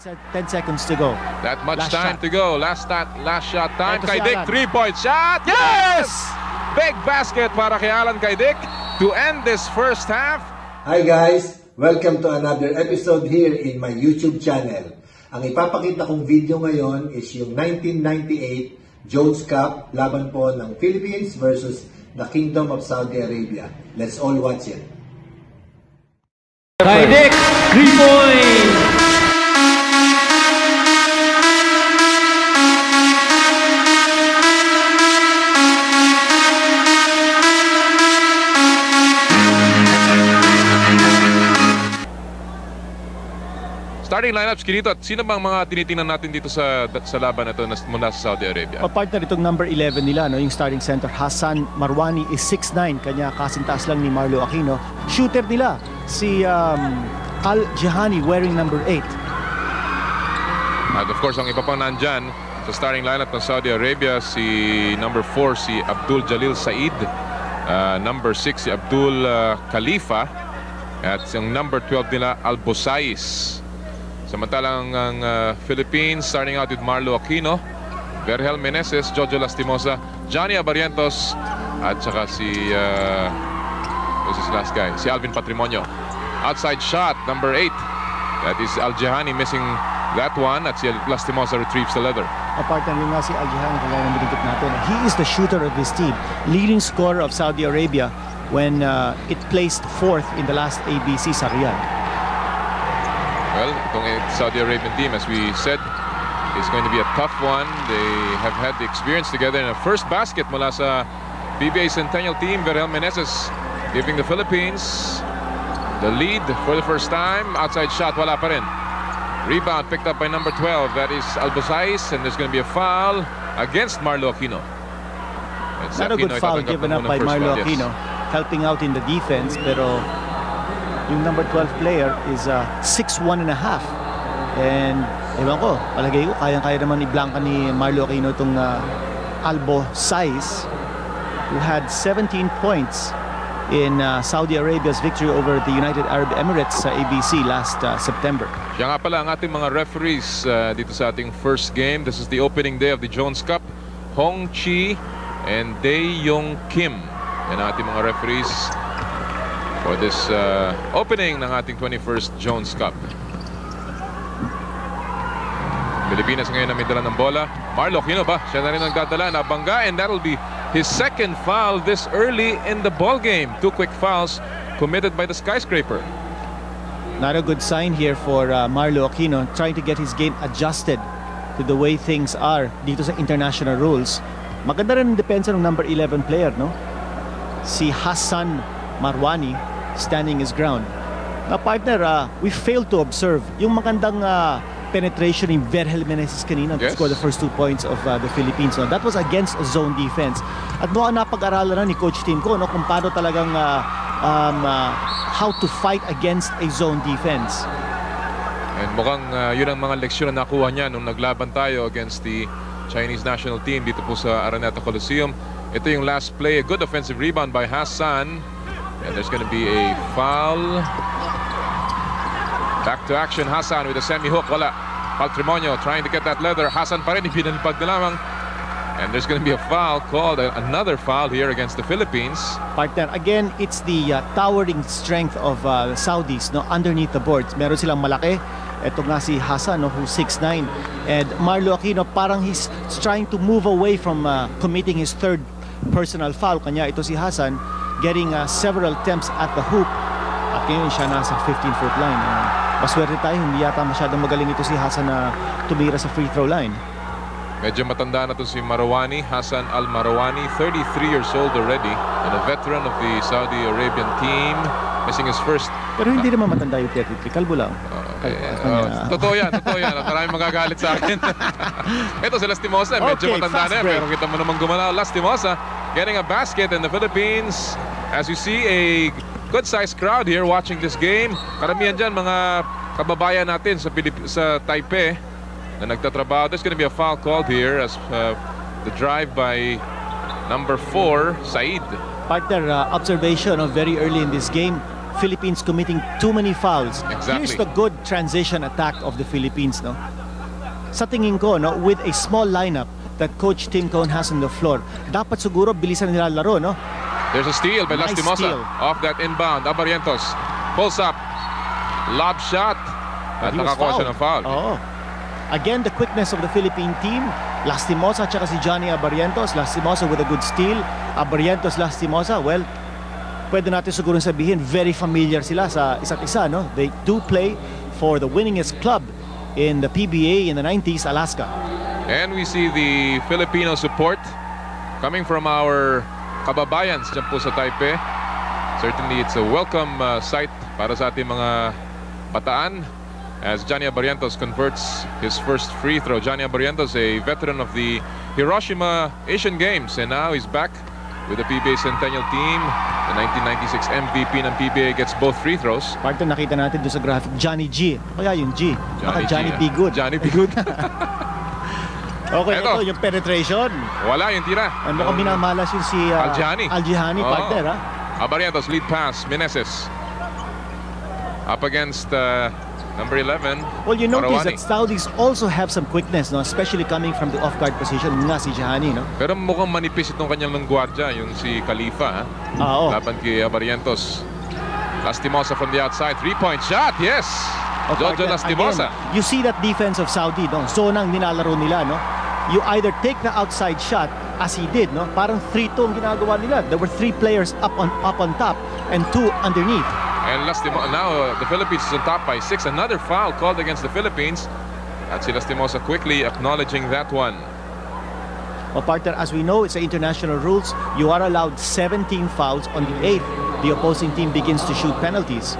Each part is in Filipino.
se- 10 seconds to go. That much Last time shot. to go. Last shot, last shot time. Ito si Kay Dick, three-point shot. Yes! Big basket para kay Alan kay Dick to end this first half. Hi guys! Welcome to another episode here in my YouTube channel. Ang ipapakita kong video ngayon is yung 1998 Jones Cup laban po ng Philippines versus the Kingdom of Saudi Arabia. Let's all watch it. Kay Dick, 3 point! Starting lineups, Kinito, at sino bang mga tinitingnan natin dito sa sa laban na ito na mula sa Saudi Arabia? O partner itong number 11 nila, no, yung starting center Hassan Marwani is 6'9", kanya kasintaas lang ni Marlo Aquino. Shooter nila, si um, Al Jihani wearing number 8. At of course, ang iba pang nandyan sa starting lineup ng Saudi Arabia, si number 4, si Abdul Jalil Said. Uh, number 6, si Abdul uh, Khalifa. At yung number 12 nila, Al Bosais. Samantalang ang uh, Philippines, starting out with Marlo Aquino, Vergel Meneses, Jojo Lastimosa, Johnny Abarientos, at saka si... Uh, this last guy? Si Alvin Patrimonio. Outside shot, number 8. That is Al Jihani missing that one at si Lastimosa retrieves the leather. Partner yung nga si Al Jihani, kagaya ng binigit natin. He is the shooter of this team, leading scorer of Saudi Arabia when uh, it placed fourth in the last ABC sa Riyadh. Well, Saudi Arabian team, as we said, is going to be a tough one. They have had the experience together in a first basket mula sa PBA Centennial team. Vergel Meneses giving the Philippines the lead for the first time. Outside shot, wala pa rin. Rebound picked up by number 12. That is Albosais, and there's going to be a foul against Marlo Aquino. And Not a good foul given ng up by Marlo foul, yes. Aquino, helping out in the defense, pero yung number 12 player is uh, 6'1 and a half. And ewan ko, palagay ko, kayang-kaya naman i-blanka ni Marlo Aquino itong uh, Albo size who had 17 points in uh, Saudi Arabia's victory over the United Arab Emirates sa ABC last uh, September. Siya nga pala ang ating mga referees uh, dito sa ating first game. This is the opening day of the Jones Cup. Hong Chi and Dae Yong Kim. Yan ang ating mga referees for this uh, opening ng ating 21st Jones Cup. Pilipinas ngayon na may dala ng bola. Marlo Aquino ba? Siya na rin ang dadala. Nabangga and that'll be his second foul this early in the ball game. Two quick fouls committed by the skyscraper. Not a good sign here for uh, Marlo Aquino trying to get his game adjusted to the way things are dito sa international rules. Maganda rin ang depensa ng number 11 player, no? Si Hassan Marwani standing his ground. Na partner, uh, we failed to observe yung magandang uh, penetration ni Vergel Meneses kanina to Yes. score the first two points of uh, the Philippines. No? That was against a zone defense. At mukhang napag-aralan na ni Coach Tim ko no, kung paano talagang uh, um, uh, how to fight against a zone defense. And mukhang uh, yun ang mga leksyon na nakuha niya nung naglaban tayo against the Chinese national team dito po sa Araneta Coliseum. Ito yung last play. A good offensive rebound by Hassan. And there's going to be a foul. Back to action. Hassan with a semi-hook. Wala. Paltrimonio trying to get that leather. Hassan pa rin. Ipinalipag na lamang. And there's going to be a foul called. Another foul here against the Philippines. partner. Again, it's the uh, towering strength of uh, the Saudis no underneath the boards. Meron silang malaki. Ito nga si Hassan no, who's 6'9". And Marlo Aquino parang he's trying to move away from uh, committing his third personal foul. Kanya ito si Hassan getting uh, several attempts at the hoop. At ngayon siya nasa 15-foot line. Uh, maswerte tayo, hindi yata masyadong magaling ito si Hassan na tumira sa free throw line. Medyo matanda na to si Marawani, Hassan Al Marawani, 33 years old already, and a veteran of the Saudi Arabian team, missing his first. Pero hindi naman matanda yung 33. Kalbo lang. Uh, uh, totoo yan, totoo yan. Maraming magagalit sa akin. Ito si Lastimosa, medyo Okay, matanda na yan, pero kita mo naman gumalaw. Lastimosa getting a basket in the Philippines. As you see, a good-sized crowd here watching this game. Karamihan dyan, mga kababayan natin sa, Pilip sa Taipei na nagtatrabaho. There's going to be a foul called here as uh, the drive by number 4, Said. partner uh, observation of very early in this game Philippines committing too many fouls. Exactly. Here's the good transition attack of the Philippines, no? Sa tingin ko, no, with a small lineup that Coach Tim Cone has on the floor, dapat siguro bilisan nila laro, no? There's a steal by Nice Lastimosa. steal. Off that inbound. Abarientos pulls up. Lob shot. At He was nakakuha siya ng foul. Oo. Again, the quickness of the Philippine team. Lastimosa at si Johnny Abarientos. Lastimosa with a good steal. Abarientos, Lastimosa, well, pwede natin siguro sabihin, very familiar sila sa isa't isa, no? They do play for the winningest club in the PBA in the 90s, Alaska. And we see the Filipino support coming from our kababayans dyan po sa Taipei. Certainly, it's a welcome uh, sight para sa ating mga bataan as Johnny Abarientos converts his first free throw. Johnny Abarientos, a veteran of the Hiroshima Asian Games, and now he's back with the PBA Centennial team. The 1996 MVP ng PBA gets both free throws. Parte nakita natin doon sa graphic, Johnny G. Kaya yung G. Baka Johnny G, ah. Good. Johnny B. Good. Okay, Eto. ito, yung penetration. Wala yung tira. Ano mukhang minamalas yun si uh, Aljihani. Aljihani, Oo. partner, ha? Abarientos lead pass. Meneses. Up against uh, number 11. Well, you notice Marawani. that Saudis also have some quickness, no? especially coming from the off-guard position nga si Jahani. No? Pero mukhang manipis itong kanyang langgwardya, yung si Khalifa. Ha? Ah, oo. Laban kay Abarientos. Lastimosa from the outside. Three-point shot. Yes! Jojo Lastimosa. again, you see that defense of Saudi, no? Zona ang nilalaro nila, no? You either take the outside shot as he did, no? Parang 3-2 ang ginagawa nila. There were three players up on up on top and two underneath. And Lastimosa, now uh, the Philippines is on top by six. Another foul called against the Philippines. At si Lastimosa quickly acknowledging that one. O partner, as we know, it's the international rules. You are allowed 17 fouls on the eighth. The opposing team begins to shoot penalties.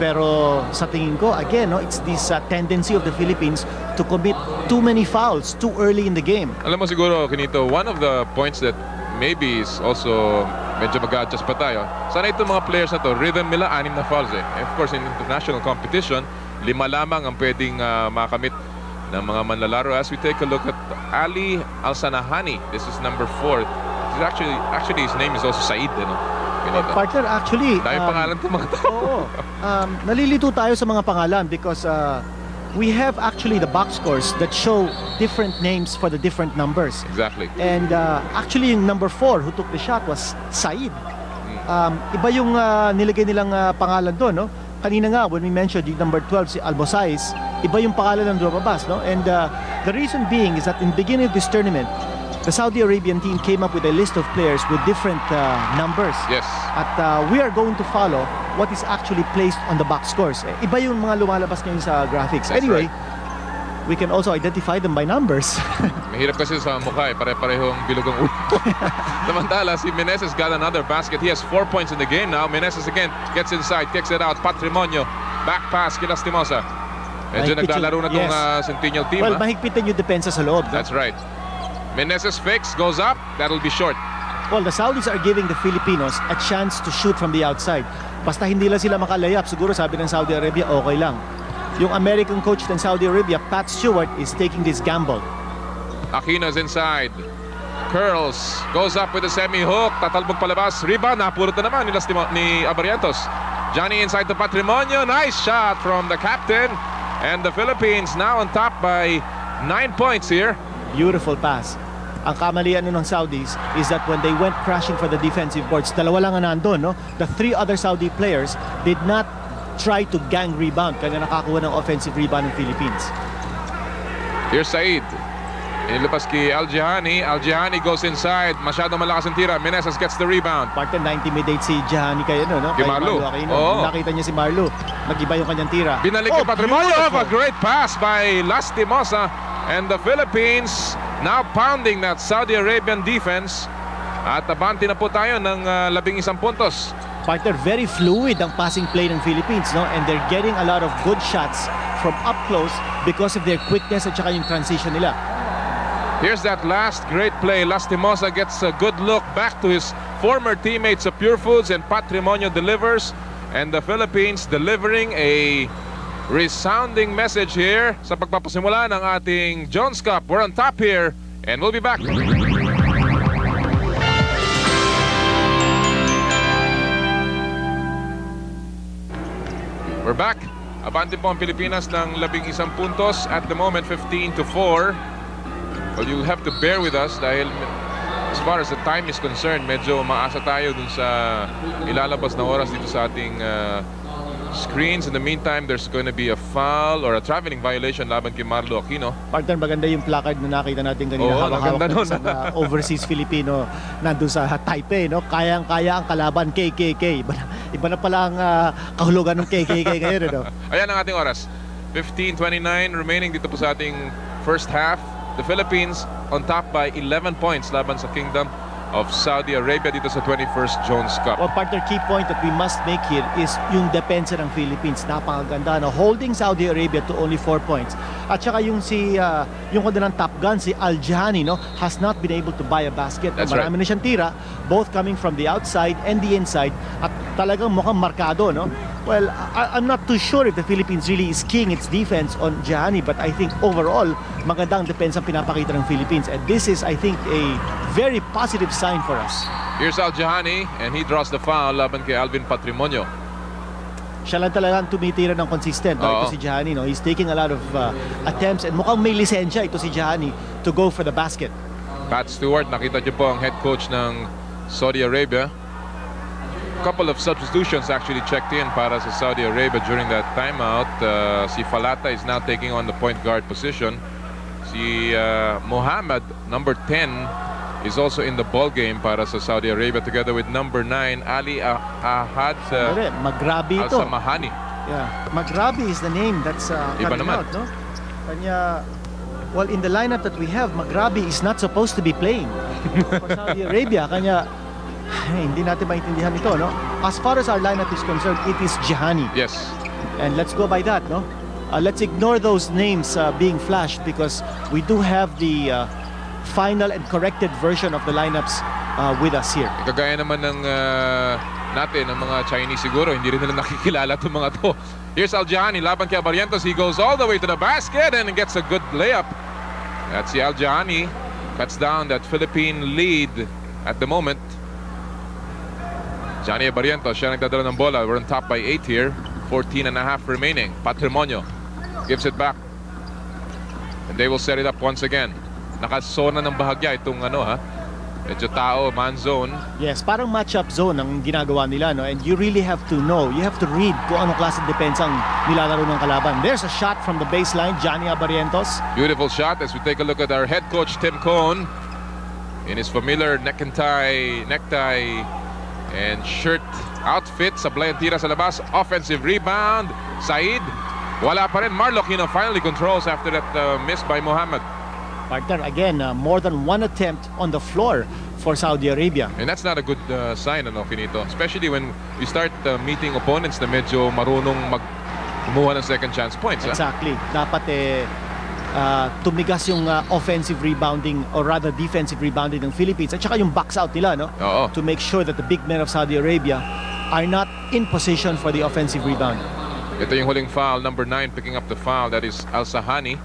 Pero sa tingin ko, again, no, it's this uh, tendency of the Philippines to commit too many fouls too early in the game. Alam mo siguro, Kinito, one of the points that maybe is also medyo mag-adjust pa tayo. Sana itong mga players na to, rhythm nila, anim na fouls eh. Of course, in international competition, lima lamang ang pwedeng uh, makamit ng mga manlalaro. As we take a look at Ali Alsanahani, this is number four. This is actually, actually his name is also Said. Eh, Kinito. Partner, actually, Dahil um, pangalan to mga tao. Oo. Um, nalilito tayo sa mga pangalan because uh, we have actually the box scores that show different names for the different numbers. Exactly. And uh, actually, yung number 4 who took the shot was Said. Um, iba yung uh, nilagay nilang uh, pangalan doon, no? Kanina nga, when we mentioned yung number 12, si Albosais, iba yung pangalan ng lumabas, no? And uh, the reason being is that in the beginning of this tournament, the Saudi Arabian team came up with a list of players with different uh, numbers. Yes. At uh, we are going to follow what is actually placed on the box scores. Eh, iba yung mga lumalabas ngayon sa graphics. That's anyway, right. we can also identify them by numbers. Mahirap kasi sa mukha eh. Pare-parehong bilog ang ulo. Samantala, si Meneses got another basket. He has four points in the game now. Meneses again gets inside, kicks it out. Patrimonio. Back pass kay Lastimosa. Medyo naglalaro na yung- tong yes. uh, Centennial team. well, ah. mahigpit din yung depensa sa loob. no? That's right. Meneses fakes, goes up. That'll be short. Well, the Saudis are giving the Filipinos a chance to shoot from the outside. Basta hindi lang sila makalayap, siguro sabi ng Saudi Arabia, okay lang. Yung American coach ng Saudi Arabia, Pat Stewart, is taking this gamble. Aquino's inside. Curls. Goes up with a semi-hook. Tatalbog palabas. Rebound. Napulot na naman ni, ni Abarientos. Johnny inside to Patrimonio. Nice shot from the captain. And the Philippines now on top by nine points here. Beautiful pass. Ang kamalian nun ng Saudis is that when they went crashing for the defensive boards, dalawa lang ang nandun, no? The three other Saudi players did not try to gang rebound kaya nakakuha ng offensive rebound ng Philippines. Here's Said. Inilupas kay Aljihani. Aljihani goes inside. Masyadong malakas ang tira. Meneses gets the rebound. Parte na-intimidate si Jahani kay ano, no? Kay Kay Marlo. Aquino. Oo. Nakita niya si Marlo. Nag-iba yung kanyang tira. Binalik Oh, kay Patrimonio. A great pass by Lastimosa. And the Philippines now pounding that Saudi Arabian defense. At abante na po tayo ng uh, labing isang puntos. Partner, very fluid ang passing play ng Philippines, no? And they're getting a lot of good shots from up close because of their quickness at saka yung transition nila. Here's that last great play. Lastimosa gets a good look back to his former teammates of Pure Foods and Patrimonio delivers. And the Philippines delivering a resounding message here sa pagpapasimula ng ating Jones Cup. We're on top here and we'll be back. We're back. Abante po ang Pilipinas ng labing isang puntos. At the moment, 15 to 4. Well, you'll have to bear with us dahil as far as the time is concerned, medyo maasa tayo dun sa ilalabas na oras dito sa ating uh, screens. In the meantime, there's going to be a foul or a traveling violation laban kay Marlo Aquino. Partner, maganda yung placard na nakita natin kanina. Oo, maganda nun. isang, uh, overseas Filipino nandun sa Taipei. No? Kayang-kaya ang kalaban, KKK. Iba na, iba na pala ang uh, kahulugan ng KKK ngayon. Ano? Ayan ang ating oras. 15.29 remaining dito po sa ating first half. The Philippines on top by 11 points laban sa Kingdom of Saudi Arabia dito sa 21st Jones Cup. Well, partner, key point that we must make here is yung depensa ng Philippines. Napakaganda na holding Saudi Arabia to only 4 points. At saka yung si uh, yung kanilang top gun si Al Jahani no has not been able to buy a basket. That's Marami na siyang tira both coming from the outside and the inside at talagang mukhang markado no. Well, I, I'm not too sure if the Philippines really is king its defense on Jahani but I think overall magandang depensa pinapakita ng Philippines and this is I think a very positive sign for us. Here's Al Jahani and he draws the foul laban kay Alvin Patrimonio. siya lang talaga ang tumitira ng consistent. No? Ito si Jahani. No? He's taking a lot of uh, attempts and mukhang may lisensya ito si Jahani to go for the basket. Pat Stewart, nakita niyo po ang head coach ng Saudi Arabia. Couple of substitutions actually checked in para sa Saudi Arabia during that timeout. Uh, si Falata is now taking on the point guard position. Si uh, Mohammed, number 10, is also in the ball game para sa Saudi Arabia together with number 9, Ali Ah- Ahad uh, magrabi ito. Al-Samahani. Yeah. Magrabi is the name that's uh, Iba naman. out. No? Kanya, well, in the lineup that we have, Magrabi is not supposed to be playing for Saudi Arabia. Kanya, eh, hindi natin maintindihan ito. No? As far as our lineup is concerned, it is Jahani. Yes. And let's go by that, no? Uh, let's ignore those names uh, being flashed because we do have the uh, final and corrected version of the lineups uh, with us here. Kagaya naman ng uh, natin, ng mga Chinese siguro, hindi rin nila nakikilala itong mga to. Here's Aljahani, laban kay Barrientos. He goes all the way to the basket and gets a good layup. That's si Aljahani. Cuts down that Philippine lead at the moment. Johnny Barrientos, siya nagdadala ng bola. We're on top by 8 here. 14 and a half remaining. Patrimonio gives it back. And they will set it up once again. Nakasona ng bahagya itong ano ha. Medyo tao, man zone. Yes, parang matchup zone ang ginagawa nila, no? And you really have to know, you have to read kung anong klaseng depensa ang nilalaro ng kalaban. There's a shot from the baseline, Johnny Abarientos. Beautiful shot as we take a look at our head coach Tim Cohn in his familiar neck and tie, necktie and shirt outfit. Sablay ang tira sa labas. Offensive rebound. Said. Wala pa rin. Marlo Aquino finally controls after that uh, miss by Mohammed. Partner, again, uh, more than one attempt on the floor for Saudi Arabia. And that's not a good uh, sign, ano, Finito. Especially when we start uh, meeting opponents na medyo marunong mag kumuha ng second chance points. ha? Exactly. Dapat eh, uh, tumigas yung uh, offensive rebounding or rather defensive rebounding ng Philippines at saka yung box out nila no Oo. to make sure that the big men of Saudi Arabia are not in position for the offensive rebound. Ito yung huling foul, number 9 picking up the foul. That is Al Sahani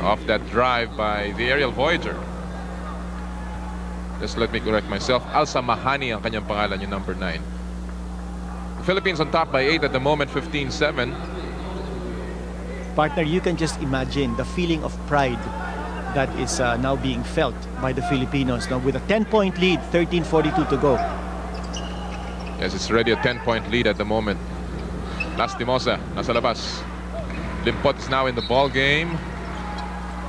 off that drive by the aerial Voyager. Just let me correct myself. Al Samahani ang kanyang pangalan, yung number 9. The Philippines on top by 8 at the moment, 15-7. Partner, you can just imagine the feeling of pride that is uh, now being felt by the Filipinos now with a 10-point lead, 13:42 to go. Yes, it's already a 10-point lead at the moment. Lastimosa, nasa labas. Limpot is now in the ball game.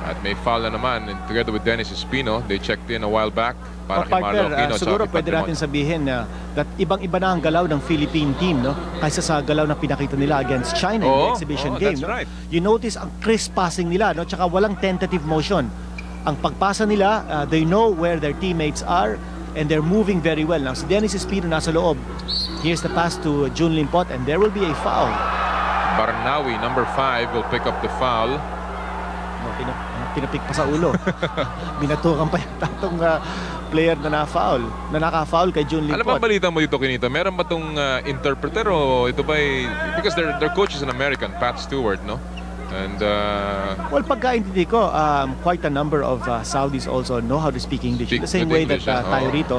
At may foul na naman and together with Dennis Espino. They checked in a while back para Oh, kay Marlo Aquino. uh, siguro pwede natin sabihin na that ibang-iba na ang galaw ng Philippine team no kaysa sa galaw na pinakita nila against China in Oo, the exhibition oo, game no? right. You notice ang crisp passing nila no tsaka walang tentative motion. Ang pagpasa nila, uh, they know where their teammates are and they're moving very well. Now si Dennis Espino nasa loob. Here's the pass to Jun Limpot and there will be a foul. Barnawi, number 5, will pick up the foul. No, pinap pinapik pa sa ulo. Binatukan pa yata itong uh, player na na-foul. Na naka-foul kay Jun Ano Limpot. bang balita mo dito, Kinito? Meron ba itong uh, interpreter o ito ba Because their, their coach is an American, Pat Stewart, no? And uh, Well, pagkaintindi ko, um, quite a number of uh, Saudis also know how to speak English. Speak the same way English, that uh, ah, tayo rito,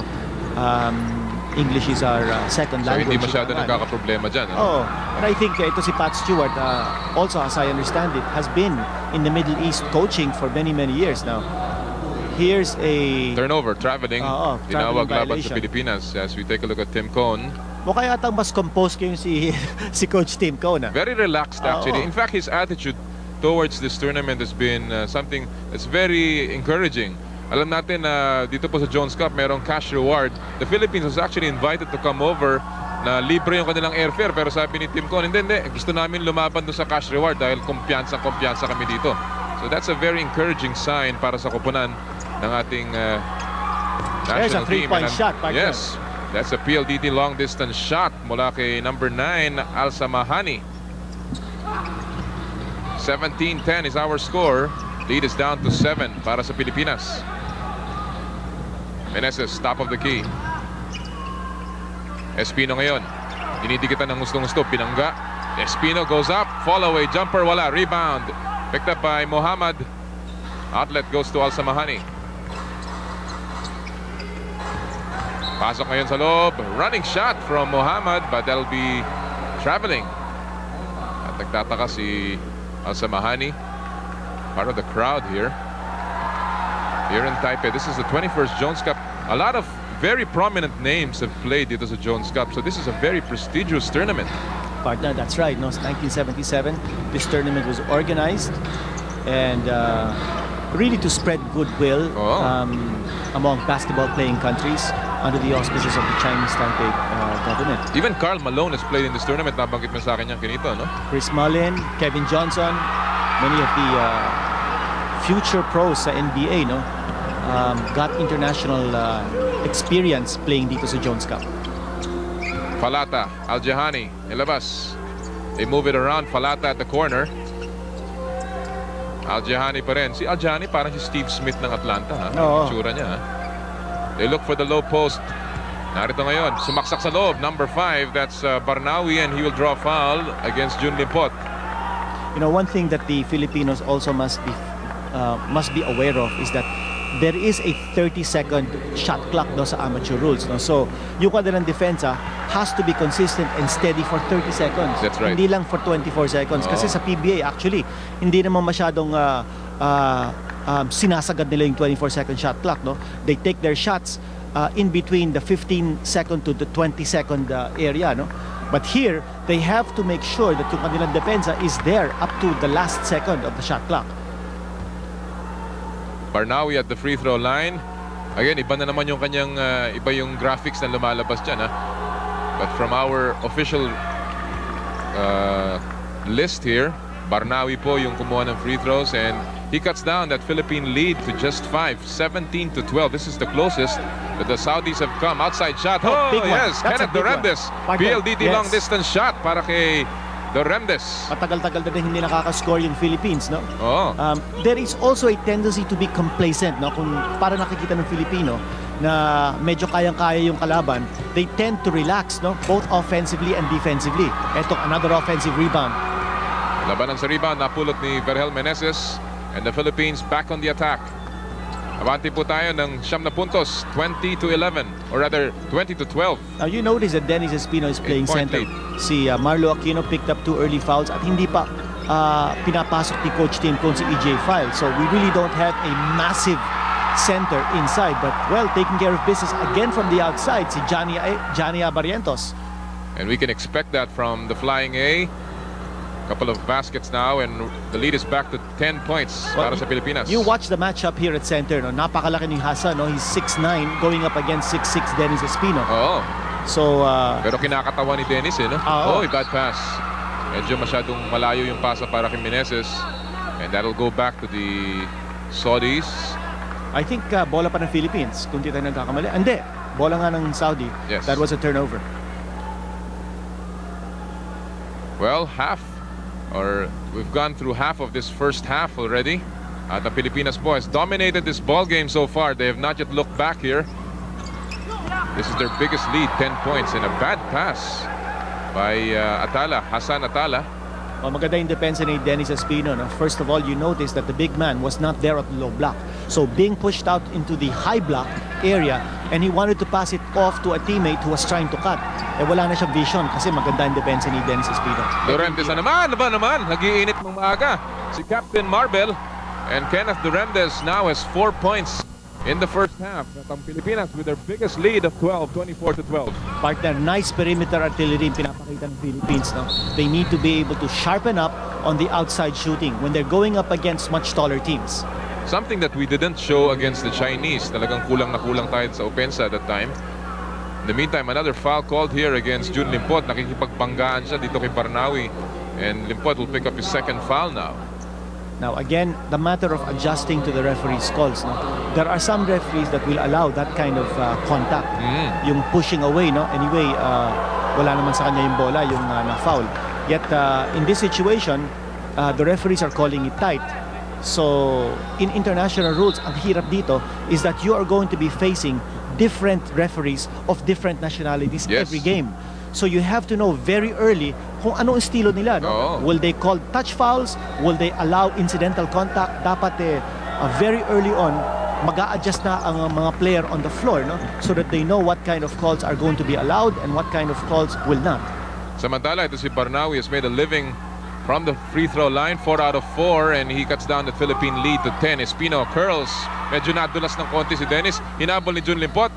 um, English is our uh, second So language. hindi masyado nagkakaproblema dyan. ano? Oh, and I think uh, ito si Pat Stewart, uh, also as I understand it, has been in the Middle East coaching for many, many years now. Here's a... Turnover, traveling. Tinawag laban traveling sa violation. Pilipinas as we take a look at Tim Cone. Mukha yata mas composed kayo si, si Coach Tim Cone. ah. Very relaxed actually. Oo. In fact, his attitude towards this tournament has been uh, something that's very encouraging. Alam natin na dito po sa Jones Cup merong cash reward. The Philippines was actually invited to come over na libre yung kanilang airfare pero sabi ni Tim Con, hindi, hindi, gusto namin lumaban doon sa cash reward dahil kumpiyansa, kumpiyansa kami dito. So that's a very encouraging sign para sa kupunan ng ating uh, There's a national team. three-point shot, partner. Yes, that's a PLDT long distance shot mula kay number 9, Al Samahani. 17-10 is our score. Lead is down to 7 para sa Pilipinas. Meneses, top of the key. Espino ngayon. Dinidikitan ng gustong-gusto. Pinangga. Espino goes up. Fall away. Jumper wala. Rebound. Picked up by Mohammed. Outlet goes to Al Samahani. Pasok ngayon sa loob. Running shot from Mohammed but that'll be traveling. At nagtataka si Al Samahani. Part of the crowd here. Here in Taipei. This is the 21st Jones Cup. A lot of very prominent names have played dito sa Jones Cup. So this is a very prestigious tournament. Partner, that's right. No, 1977. This tournament was organized and uh, really to spread goodwill Oo. um, among basketball-playing countries under the auspices of the Chinese Taipei uh, government. Even Carl Malone has played in this tournament. Nabanggit mo sa akin yan kinito, no? Chris Mullin, Kevin Johnson, many of the uh, future pros sa NBA, no, um, got international uh, experience playing dito sa Jones Cup. Falata, Al-Jahani, ilabas. They move it around. Falata at the corner. Al-Jahani pa rin. Si Al-Jahani parang si Steve Smith ng Atlanta. Ha? Oo. Tsura niya. Ha? They look for the low post. Narito ngayon. Sumaksak sa loob. Number 5. That's uh, Barnawi and he will draw foul against Jun Limpot. You know, one thing that the Filipinos also must be uh, must be aware of is that there is a 30-second shot clock no, sa amateur rules. No? So, yung kanilang depensa has to be consistent and steady for 30 seconds. That's right. Hindi lang for 24 seconds. Kasi Oo. sa PBA, actually, hindi naman masyadong uh, uh, um, sinasagad nila yung 24-second shot clock. No? They take their shots uh, in between the 15 second to the 20 second uh, area. No? But here, they have to make sure that yung kanilang depensa is there up to the last second of the shot clock. Barnawi at the free throw line. Again, iba na naman yung kanyang, uh, iba yung graphics na lumalabas dyan. Ha? But from our official uh, list here, Barnawi po yung kumuha ng free throws and he cuts down that Philippine lead to just 5, 17 to 12. This is the closest that the Saudis have come. Outside shot. Oh, Oh, big one. yes, That's a Kenneth one. Partner, PLDT yes. long distance shot para kay Doremdes. Matagal-tagal na din hindi nakaka-score yung Philippines, no? Oh. Um, there is also a tendency to be complacent, no? Kung para nakikita ng Filipino na medyo kayang-kaya yung kalaban, they tend to relax, no? Both offensively and defensively. Ito, another offensive rebound. Labanan sa rebound, napulot ni Vergel Meneses. And the Philippines back on the attack. Avanti po tayo ng siyam na puntos, 20 to 11. Or rather, 20 to 12. Now, you notice that Dennis Espino is playing center. Si uh, Marlo Aquino picked up two early fouls at hindi pa uh, pinapasok ni Coach Tim Cone si EJ File. So, we really don't have a massive center inside. But, well, taking care of business again from the outside, si Johnny, Johnny Abarientos. And we can expect that from the Flying A. Couple of baskets now and the lead is back to 10 points Well, para sa Pilipinas. You watch the matchup here at center. No? Napakalaki ni Hasan. No? He's 6'9", going up against 6'6", Dennis Espino. Oo. So, uh, Pero kinakatawa ni Dennis eh, no? Oo. Oh, bad pass. Medyo masyadong malayo yung pasa para kay Meneses. And that'll go back to the Saudis. I think uh, bola pa ng Philippines. Kung di tayo nagkakamali. Hindi. Bola nga ng Saudi. Yes. That was a turnover. Well, half or we've gone through half of this first half already. Uh, the Pilipinas boys dominated this ball game so far. They have not yet looked back here. This is their biggest lead, 10 points, and a bad pass by uh, Atala, Hassan Atala. Oh, maganda yung depensa ni Dennis Espino. No? First of all, you notice that the big man was not there at the low block. So being pushed out into the high block area, and he wanted to pass it off to a teammate who was trying to cut. Eh wala na siyang vision kasi maganda ang depensa ni Dennis Espino. Durentes na naman, ba naman, nagiinit ng maaga. Si Captain Marbel and Kenneth Durentes now has 4 points in the first half. At ang Pilipinas with their biggest lead of 12, 24 to 12. Partner, nice perimeter artillery pinapakita ng Philippines. No? They need to be able to sharpen up on the outside shooting when they're going up against much taller teams. Something that we didn't show against the Chinese. Talagang kulang na kulang tayo sa opensa at that time. In the meantime, another foul called here against Jun Limpot. Nakikipagpanggaan siya dito kay Parnawi. And Limpot will pick up his second foul now. Now again, the matter of adjusting to the referee's calls. No? There are some referees that will allow that kind of uh, contact. Mm. Yung pushing away. No? Anyway, uh, wala naman sa kanya yung bola, yung uh, na-foul. Yet uh, in this situation, uh, the referees are calling it tight. So in international rules, ang hirap dito is that you are going to be facing different referees of different nationalities Yes. every game. So you have to know very early kung ano ang estilo nila. No? Oo. Will they call touch fouls? Will they allow incidental contact? Dapat eh, uh, very early on, mag adjust na ang mga player on the floor no? so that they know what kind of calls are going to be allowed and what kind of calls will not. Samantala, ito si Parnawi has made a living from the free throw line, 4 out of 4, and he cuts down the Philippine lead to 10. Espino curls. Medyo nadulas ng konti si Dennis. Hinabol ni Jun Limpot.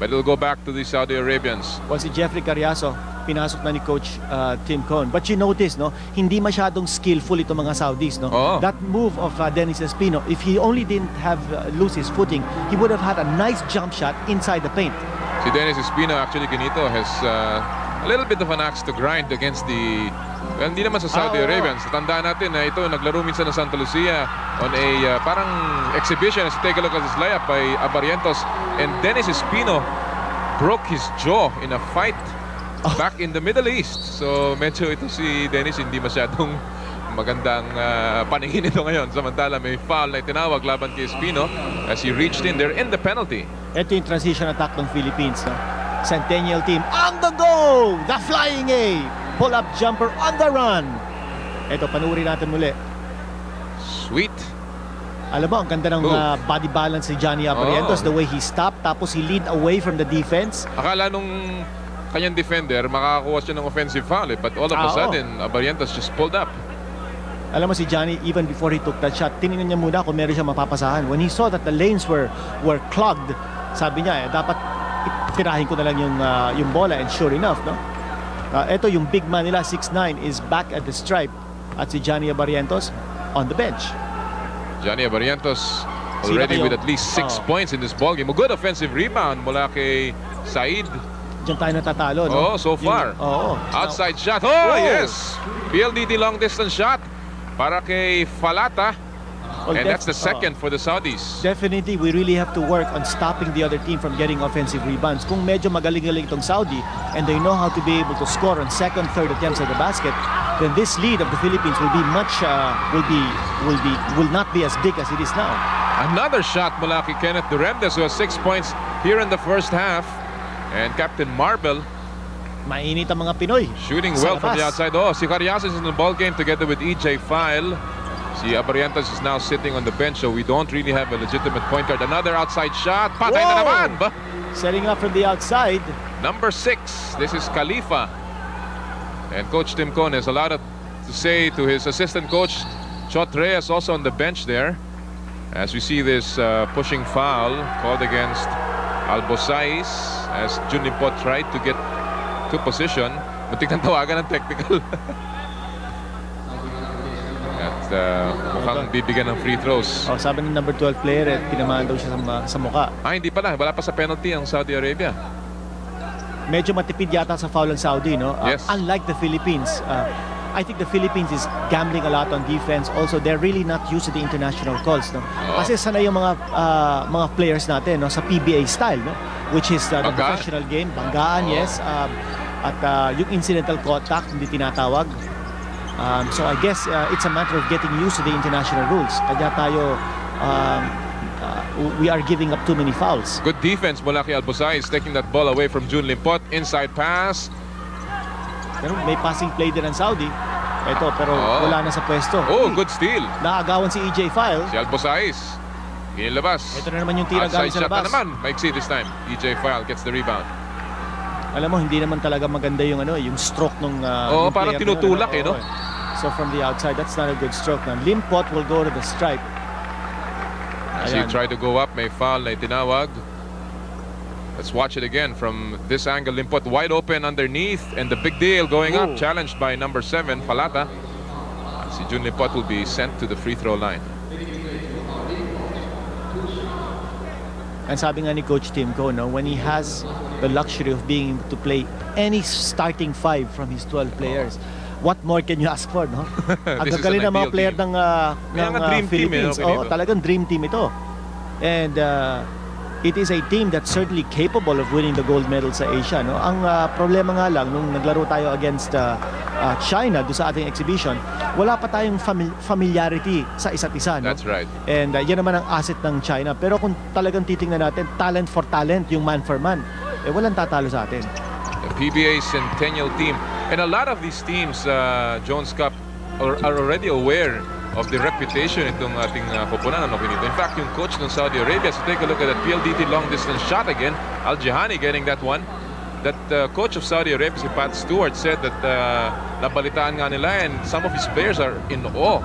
But it'll go back to the Saudi Arabians. Well, si Jeffrey Carriazo, pinasok na ni Coach uh, Tim Cohn. But you notice, no, hindi masyadong skillful ito mga Saudis. No? Oo. That move of uh, Dennis Espino, if he only didn't have uh, lose his footing, he would have had a nice jump shot inside the paint. Si Dennis Espino actually ganito has uh, a little bit of an axe to grind against the well, hindi naman sa Saudi Ah, oo. Arabians. Tandaan natin na ito naglaro minsan ng Santa Lucia on a uh, parang exhibition. Let's take a look at this layup by Abarientos and Dennis Espino broke his jaw in a fight Ah. back in the Middle East. So medyo ito si Dennis hindi masyadong magandang uh, paningin ito ngayon. Samantala may foul na itinawag laban kay Espino as he reached in there in the penalty. Ito yung transition attack ng Philippines. No? Centennial team on the go! The flying A! Pull-up jumper on the run! Ito, panuuri natin muli. Sweet. Alam mo, ang ganda ng Move. uh, body balance ni Johnny Aparientos. Oh. The way he stopped, tapos he lead away from the defense. Akala nung kanyang defender, makakakuha siya ng offensive foul eh. But all of a Ah, oo. sudden, Abarientos just pulled up. Alam mo si Johnny, even before he took that shot, tinignan niya muna kung meron siya mapapasahan. When he saw that the lanes were were clogged, sabi niya, eh, dapat tirahin ko na lang yung, uh, yung bola. And sure enough, no? Uh, ito yung big man nila, 6'9", is back at the stripe. At si Johnny Abarientos on the bench. Johnny Abarientos already with at least six Oo. points in this ballgame. A good offensive rebound mula kay Said. Diyan tayo natatalo, no? Oh, so Yung- far. Oo. Outside shot. Oh, Whoa. yes! PLDT long distance shot para kay Falata. Well, And def- that's the oo. second for the Saudis. Definitely, we really have to work on stopping the other team from getting offensive rebounds. Kung medyo magaling-galing itong Saudi and they know how to be able to score on second, third attempts at the basket, then this lead of the Philippines will be much, uh, will be, will be, will not be as big as it is now. Another shot mula kay Kenneth Duremdes who has six points here in the first half. And Captain Marble Mainit ang mga Pinoy. Shooting well from the outside. Oh, si Cariasis is in the ball game together with EJ File. Si Abarientos is now sitting on the bench, so we don't really have a legitimate point guard. Another outside shot. Patay na naman. Setting up from the outside. Number six. This is Khalifa. And Coach Tim Cone has a lot of, to say to his assistant coach, Chot Reyes, also on the bench there. As we see this uh, pushing foul called against Albosais as Junipot tried to get to position. Muntik nang tawagan ng technical. Uh, mukhang bibigyan ng free throws. Oh, sabi ng number 12 player, eh, tinamaan daw siya sa, sa muka. Ah, hindi pala. Wala pa sa penalty ang Saudi Arabia. Medyo matipid yata sa foul ng Saudi, no? Uh, Yes. Unlike the Philippines, uh, I think the Philippines is gambling a lot on defense. Also, they're really not used to the international calls, no? Oo. Kasi sanay yung mga uh, mga players natin, no, sa PBA style, no? Which is uh, the Banggaan. professional game, banggaan, Oo. yes. Um, at uh, yung incidental contact, hindi tinatawag. Um, so I guess uh, it's a matter of getting used to the international rules. Kaya tayo, um, uh, we are giving up too many fouls. Good defense mula kay Albosais taking that ball away from Jun Limpot. Inside pass. Pero may passing play din ng Saudi. Ito, pero Oo. wala na sa pwesto. Oh, good steal. Naagawan si EJ File. Si Albosais. Inilabas. Ito na naman yung tira galing sa labas. naman. Maiksi this time. EJ File gets the rebound. Alam mo, hindi naman talaga maganda yung ano, yung stroke nung uh, Oo, parang na tinutulak ano, eh, no? oo So from the outside, that's not a good stroke. Now, Limpot will go to the stripe. As he Ayan. tried to go up, may foul na itinawag. Let's watch it again from this angle. Limpot wide open underneath and the big deal going Ooh. up. Challenged by number 7, Falata. Si Jun Limpot will be sent to the free throw line. And sabi nga ni Coach Tim Ko, no, when he has the luxury of being able to play any starting five from his 12 players, what more can you ask for, no? Ang gagaling ng mga player team. ng, uh, ng uh, dream team, eh, Philippines. no, Oo, talagang dream team ito. And uh, it is a team that's certainly capable of winning the gold medal sa Asia. No? Ang uh, problema nga lang, nung naglaro tayo against uh, uh, China do sa ating exhibition, wala pa tayong famil- familiarity sa isa't isa. No? That's right. And uh, yan naman ang asset ng China. Pero kung talagang titingnan natin, talent for talent, yung man for man, eh walang tatalo sa atin. The PBA Centennial team. And a lot of these teams, uh, Jones Cup, are, are already aware of the reputation itong ating uh, koponan. Ano, Benito? In fact, yung coach ng Saudi Arabia, so take a look at that PLDT long distance shot again. Al Jihani getting that one. That uh, coach of Saudi Arabia, si Pat Stewart, said that uh, nabalitaan nga nila and some of his players are in awe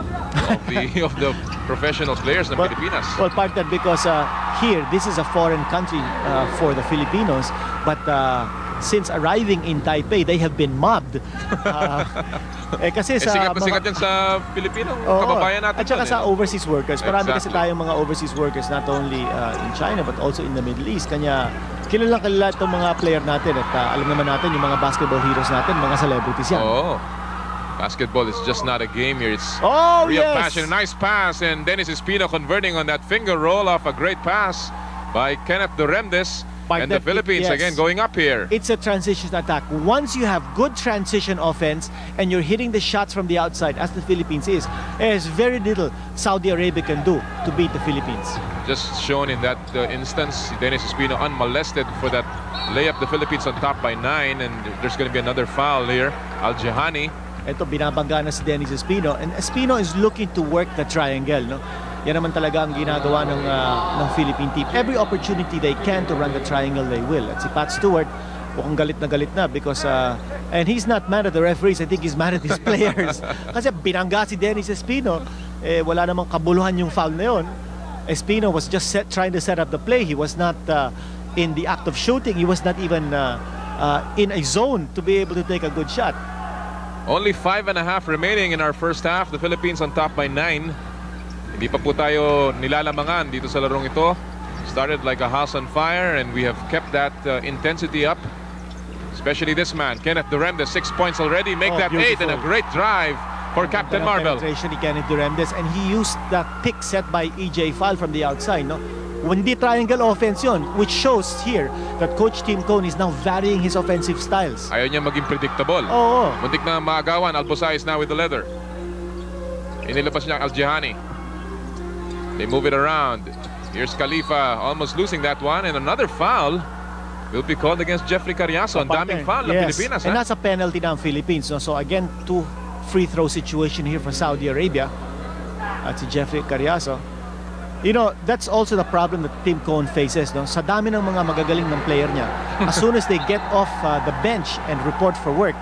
of the, of the professional players ng Well- Pilipinas. Well, partner because uh, here, this is a foreign country uh, for the Filipinos, but uh, since arriving in Taipei, they have been mobbed. Uh, eh kasi eh, sa sikat na sikat yan sa Pilipino, Oo. kababayan natin. At saka sa eh. overseas workers. Marami kasi Exactly. tayong mga overseas workers not only uh, in China but also in the Middle East. Kanya kilalang kilala itong mga player natin at uh, alam naman natin yung mga basketball heroes natin, mga celebrities yan. Oh. Basketball is just not a game here. It's Oh, real yes! passion. Nice pass. And Dennis Espino converting on that finger roll off a great pass by Kenneth Duremdes. By and the Philippines yes. again going up here. It's a transition attack. Once you have good transition offense and you're hitting the shots from the outside, as the Philippines is, there's very little Saudi Arabia can do to beat the Philippines. Just shown in that uh, instance, Dennis Espino unmolested for that layup. The Philippines on top by nine. And there's going to be another foul here. Al Jihani. Ito, binabangga na si Dennis Espino. And Espino is looking to work the triangle. No? Yan naman talaga ang ginagawa ng, uh, ng Philippine team. Every opportunity they can to run the triangle, they will. At si Pat Stewart, mukhang galit na galit na because, uh, and he's not mad at the referees, I think he's mad at his players. Kasi binangga si Dennis Espino, eh, wala namang kabuluhan yung foul na yun. Espino was just set, trying to set up the play. He was not uh, in the act of shooting. He was not even uh, uh, in a zone to be able to take a good shot. Only five and a half remaining in our first half. The Philippines on top by nine. Hindi pa po tayo nilalamangan dito sa larong ito. Started like a house on fire and we have kept that uh, intensity up. Especially this man, Kenneth Duremdes, six points already. Make Oh, that eight and a beautiful. great drive for Captain Ganda ng Marvel. penetration ni Kenneth Duremdes and he used that pick set by EJ Fal from the outside, no? Hindi triangle offense yun, which shows here that Coach Tim Cone is now varying his offensive styles. Ayaw niya maging predictable. Oo. Muntik na maagawan. Albosay is now with the leather. Inilabas niya ang Aljihani. They move it around. Here's Khalifa almost losing that one. And another foul will be called against Jeffrey Carriazo. Ang daming foul ng Yes. Pilipinas. And ha? that's a penalty ng Philippines. No? So again, two free throw situation here for Saudi Arabia. At si Jeffrey Carriazo. You know, that's also the problem that Tim Cone faces. No? Sa dami ng mga magagaling ng player niya, as soon as they get off uh, the bench and report for work,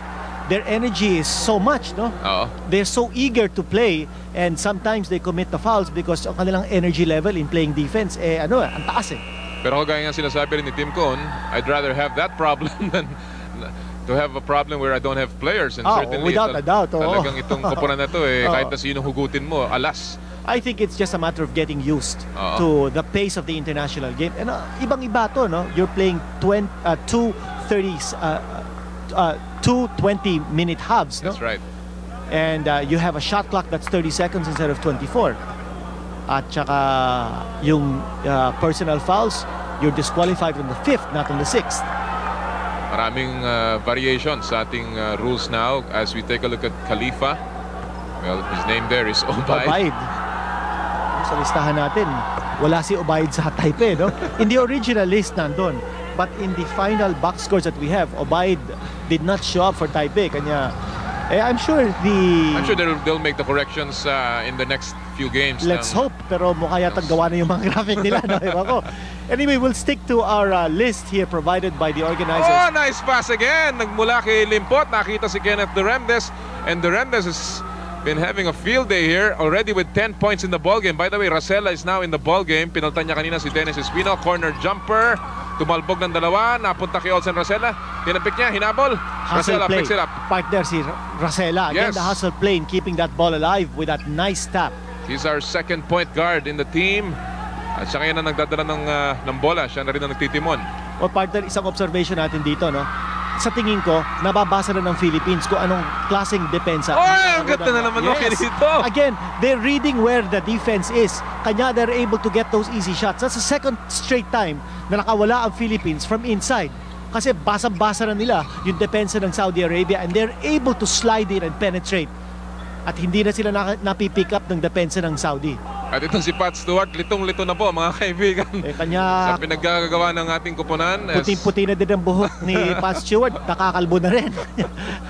their energy is so much, no? Oo. They're so eager to play and sometimes they commit the fouls because ang kanilang energy level in playing defense, eh ano, ang taas eh. Pero kagaya nga sinasabi rin ni Tim Cone, I'd rather have that problem than to have a problem where I don't have players. And Ah, certainly, without a doubt, oo. talagang itong koponan na to, eh, Oo. kahit na sino hugutin mo, alas. I think it's just a matter of getting used Oo. to the pace of the international game. And uh, ibang-iba to, no? You're playing 20, uh, two 30s, uh, uh, two 20-minute halves, no? That's right. And uh, you have a shot clock that's 30 seconds instead of 24. At saka yung uh, personal fouls, you're disqualified on the fifth, not on the sixth. Maraming uh, variations sa ating uh, rules now as we take a look at Khalifa. Well, his name there is Obay. Obaid. Sa listahan natin, wala si Obaid sa Taipei, no? In the original list nandun. But in the final box scores that we have, Obaid did not show up for Taipei. Kanya, eh, I'm sure the... I'm sure they'll, they'll make the corrections uh, in the next few games. Let's ng- hope, pero mukha yata gawa na yung mga graphic nila. No? Ewan ko. Anyway, we'll stick to our uh, list here provided by the Oh, organizers. nice pass again. Nagmula kay Limpot. Nakita si Kenneth Duremdes. And Duremdes has been having a field day here already with 10 points in the ball game. By the way, Rosella is now in the ball game. Pinaltan niya kanina si Dennis Espino. Corner jumper. Tumalbog ng dalawa. Napunta kay Olsen Rosella. Tinapik niya. Hinabol. Hustle Rosella play. picks it up. Partner si Rosella. Again, Yes. the hustle play in keeping that ball alive with that nice tap. He's our second point guard in the team. At siya ngayon na nagdadala ng, ah, ng bola. Siya na rin ang nagtitimon. O partner, isang observation natin dito, no? Sa tingin ko, nababasa na ng Philippines kung anong klaseng depensa. Oy, ang ganda na naman ng kinito. Again, they're reading where the defense is. Kanya, they're able to get those easy shots. That's the second straight time na nakawala ang Philippines from inside. Kasi basang-basa na nila yung depensa ng Saudi Arabia and they're able to slide in and penetrate. At hindi na sila napipick up ng depensa ng Saudi. At ito si Pat Stewart. Litong-lito na po mga kaibigan. Eh, Sa kanya, pinaggagawa ng ating kupunan. Puting-puti na din ang buhok ni Pat Stewart. Nakakalbo na rin.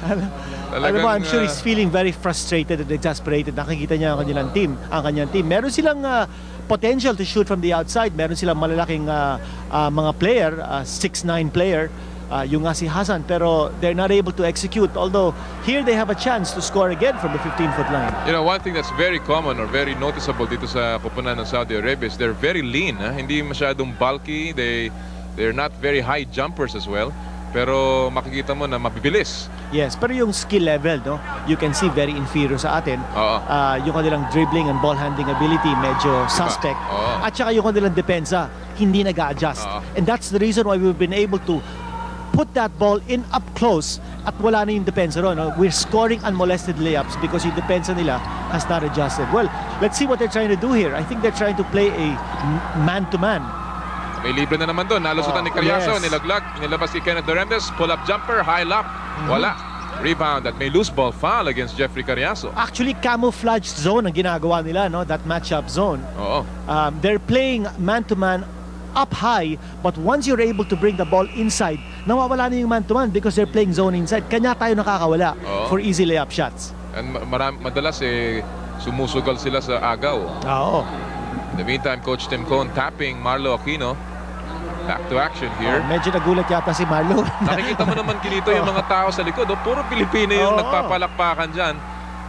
alam, alam mo, I'm sure he's uh, feeling very frustrated and exasperated. Nakikita niya ang kanilang team. Ang kanyang team. Meron silang ah, potential to shoot from the outside. Meron silang malalaking ah, ah, mga player, 6'9 player. Ah, yung nga si Hassan. Pero they're not able to execute. Although, here they have a chance to score again from the 15-foot line. You know, one thing that's very common or very noticeable dito sa kupunan ng Saudi Arabia is they're very lean. ah. Hindi masyadong bulky. They, they're not very high jumpers as well. Pero makikita mo na mabibilis. Yes, pero yung skill level, no, you can see very inferior sa atin. Oo. Ah, yung kanilang dribbling and ball handling ability medyo suspect. Oo. At saka yung kanilang depensa hindi nag-a-adjust. Oo. And that's the reason why we've been able to put that ball in up close at wala na yung depensa ron. no? We're scoring unmolested layups because yung depensa nila has not adjusted. Well, let's see what they're trying to do here. I think they're trying to play a man-to-man. May libre na naman doon. Nalusutan Oh, ni Carriazo. yes. Nilaglag. Nilabas si Kenneth Duremdes. Pull-up jumper. High lob. Mm-hmm. Wala. Rebound at may loose ball foul against Jeffrey Carriazo. Actually, camouflage zone ang ginagawa nila, no? That matchup zone. Oo. um, they're playing man-to-man up high, but once you're able to bring the ball inside, nawawala na yung man-to-man because they're playing zone inside. Kanya tayo nakakawala Oo. for easy layup shots. And ma- maram- madalas eh, sumusugal sila sa agaw. Oo. In the meantime, Coach Tim Cohn tapping Marlo Aquino. Back to action here. Medyo nagulat yata si Marlo. Nakikita mo naman kinito yung mga tao sa likod. Oh, puro Pilipino yung Oo. nagpapalakpakan dyan.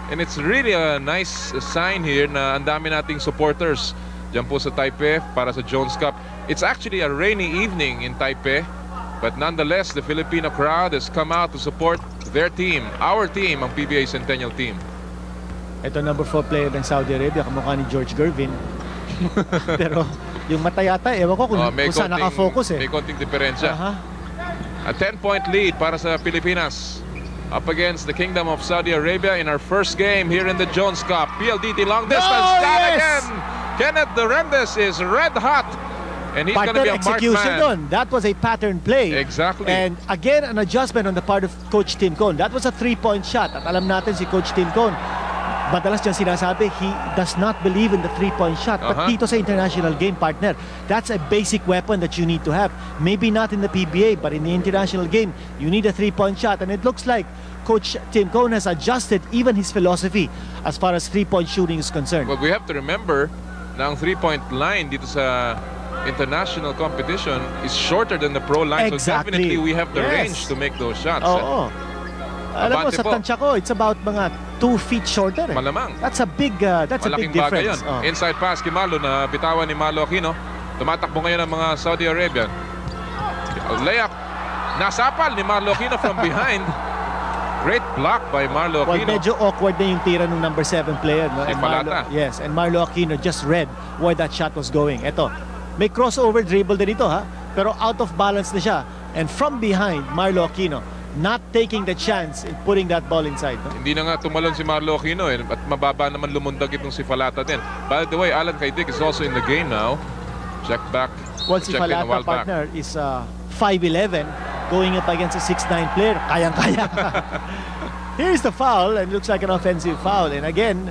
And it's really a nice sign here na ang dami nating supporters dyan po sa Taipei para sa Jones Cup. It's actually a rainy evening in Taipei. But nonetheless, the Filipino crowd has come out to support their team, our team, ang PBA Centennial Team. Ito number 4 player ng Saudi Arabia, kamukha ni George Gervin. Pero yung mata yata, ewan ko kung, may kung saan nakafocus eh. May konting diferensya. Aha. A 10-point lead para sa Pilipinas. Up against the Kingdom of Saudi Arabia in our first game here in the Jones Cup. PLDT long distance. Oh, Down yes! again. Kenneth Duremdes is red hot. And he's going to be a execution doon. That was a pattern play. Exactly. And again, an adjustment on the part of Coach Tim Cohn. That was a three-point shot. At alam natin si Coach Tim Cohn, madalas niyang sinasabi, he does not believe in the three-point shot. But Uh-huh. dito sa international game, partner, that's a basic weapon that you need to have. Maybe not in the PBA, but in the international game, you need a three-point shot. And it looks like Coach Tim Cohn has adjusted even his philosophy as far as three-point shooting is concerned. But we have to remember na ang three-point line dito sa international competition is shorter than the pro line. So Exactly. definitely we have the Yes. range to make those shots. Oo. Alam mo, sa po. tansya ko, it's about mga two feet shorter. Eh. Malamang. That's a big, uh, that's a Malaking big bagay difference. yun. Oh. Inside pass kay Marlo na bitawan ni Marlo Aquino. Tumatakbo ngayon ang mga Saudi Arabian. Layup. Nasapal ni Marlo Aquino from behind. Great block by Marlo Well, Aquino. medyo awkward na yung tira ng number 7 player. No? Si And Marlo, yes, and Marlo Aquino just read where that shot was going. Ito, may crossover dribble din ito ha, pero out of balance na siya. And from behind, Marlo Aquino, not taking the chance in putting that ball inside. No? Hindi na nga tumalon si Marlo Aquino eh, at mababa naman lumundag itong si Falata din. By the way, Alan Kaidik is also in the game now. Check back. Well, si Falata while back. partner is uh, 5'11", going up against a 6'9 player. Kayang-kaya. Here's the foul, and looks like an offensive foul. And again,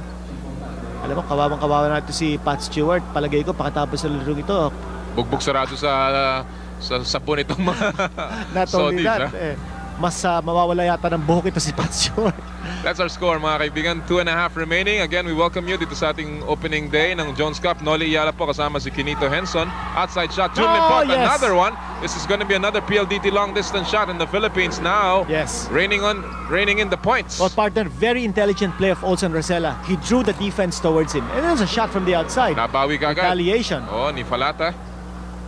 alam mo, kawawang-kawawa natin si Pat Stewart. Palagay ko, pakatapos ng larong ito, Bugbog sarado sa sa sabon itong mga not only Saudis. that, ha? eh, mas ah, mawawala yata ng buhok ito si Pat Stewart. That's our score mga kaibigan. Two and a half remaining. Again, we welcome you dito sa ating opening day ng Jones Cup. Noli Iyala po kasama si Kinito Henson. Outside shot. Jun Oh, Limpot, yes. another one. This is going to be another PLDT long distance shot in the Philippines now. Yes. Raining on, raining in the points. Well, partner, very intelligent play of Olsen Rosella. He drew the defense towards him. And there's a shot from the outside. Nabawi ka agad. Retaliation. Oh, ni Falata.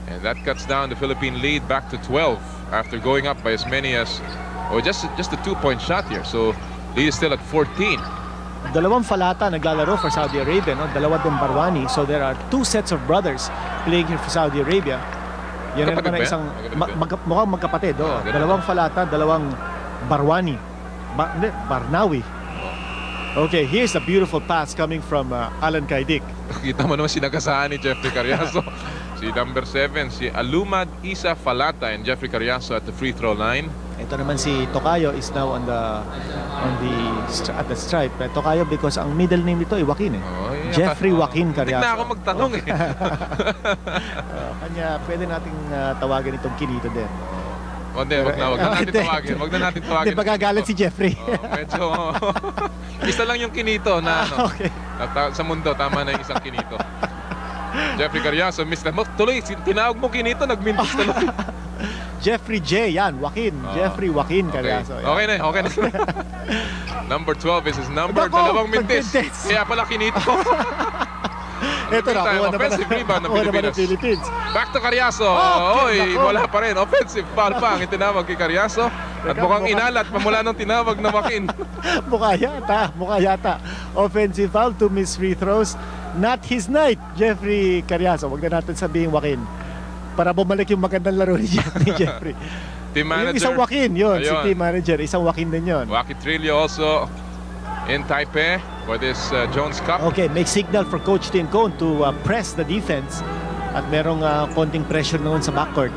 And that cuts down the Philippine lead back to 12 after going up by as many as, oh, just, just a two-point shot here. So, lead is still at 14. Dalawang falata naglalaro for Saudi Arabia, no? Dalawa din Barwani. So there are two sets of brothers playing here for Saudi Arabia. Yan naman yan? isang Magkapatid ma- ba? magka- mukhang magkapatid. Oh. Dalawang falata, dalawang Barwani. Ba- Barnawi. Okay, here's a beautiful pass coming from uh, Alan Kaidik. Kita mo naman sinagasahan ni Jeffrey Carriazo. si number 7, si Alumad Isa Falata and Jeffrey Carriazo at the free throw line. Ito naman si Tokayo is now on the on the at the stripe. Eh, Tokayo because ang middle name nito ay Joaquin eh. Oh, yeah. Jeffrey Oh, Joaquin Hindi Carriazo. na ako magtanong eh. Uh, kanya pwede nating uh, tawagan itong Kinito din. O hindi, wag na, wag na natin Hindi. tawagin. Wag na natin tawagin. Hindi magagalit si Jeffrey. Oh, medyo, isa lang yung kinito na ano. okay. At, uh, sa mundo, tama na yung isang kinito. Jeffrey Carriazo, Mr. Mo, tuloy, tinawag mo kinito, nagmintis tuloy. Jeffrey J. Yan, Joaquin. Oh. Joeffrey Joaquin Okay. Carriazo. yan. okay na, okay na. number 12 is his number, Nako, dalawang mintis. Kaya pala kinito. Ito na, kuha naman, offensive rebound ng ng Pilipinas. Philippines. Back to Carriazo. Oh, Oy, nako. wala pa rin. Offensive foul pa ang itinawag kay Carriazo. At Teka, mukhang inalat pa mula nung tinawag na Makin. mukha yata, mukha yata. Offensive foul to miss free throws. Not his night, Jeffrey Carriazo. Huwag na natin sabihin Joaquin. Para bumalik yung magandang laro ni, Jeff- ni Jeffrey. Team yung manager. isang Joaquin, yun. Si Ayun. team manager, isang Joaquin din yun. Waki Trillo also in Taipei for this uh, Jones Cup. Okay, make signal for Coach Tincon to uh, press the defense. At merong uh, konting pressure noon sa backcourt.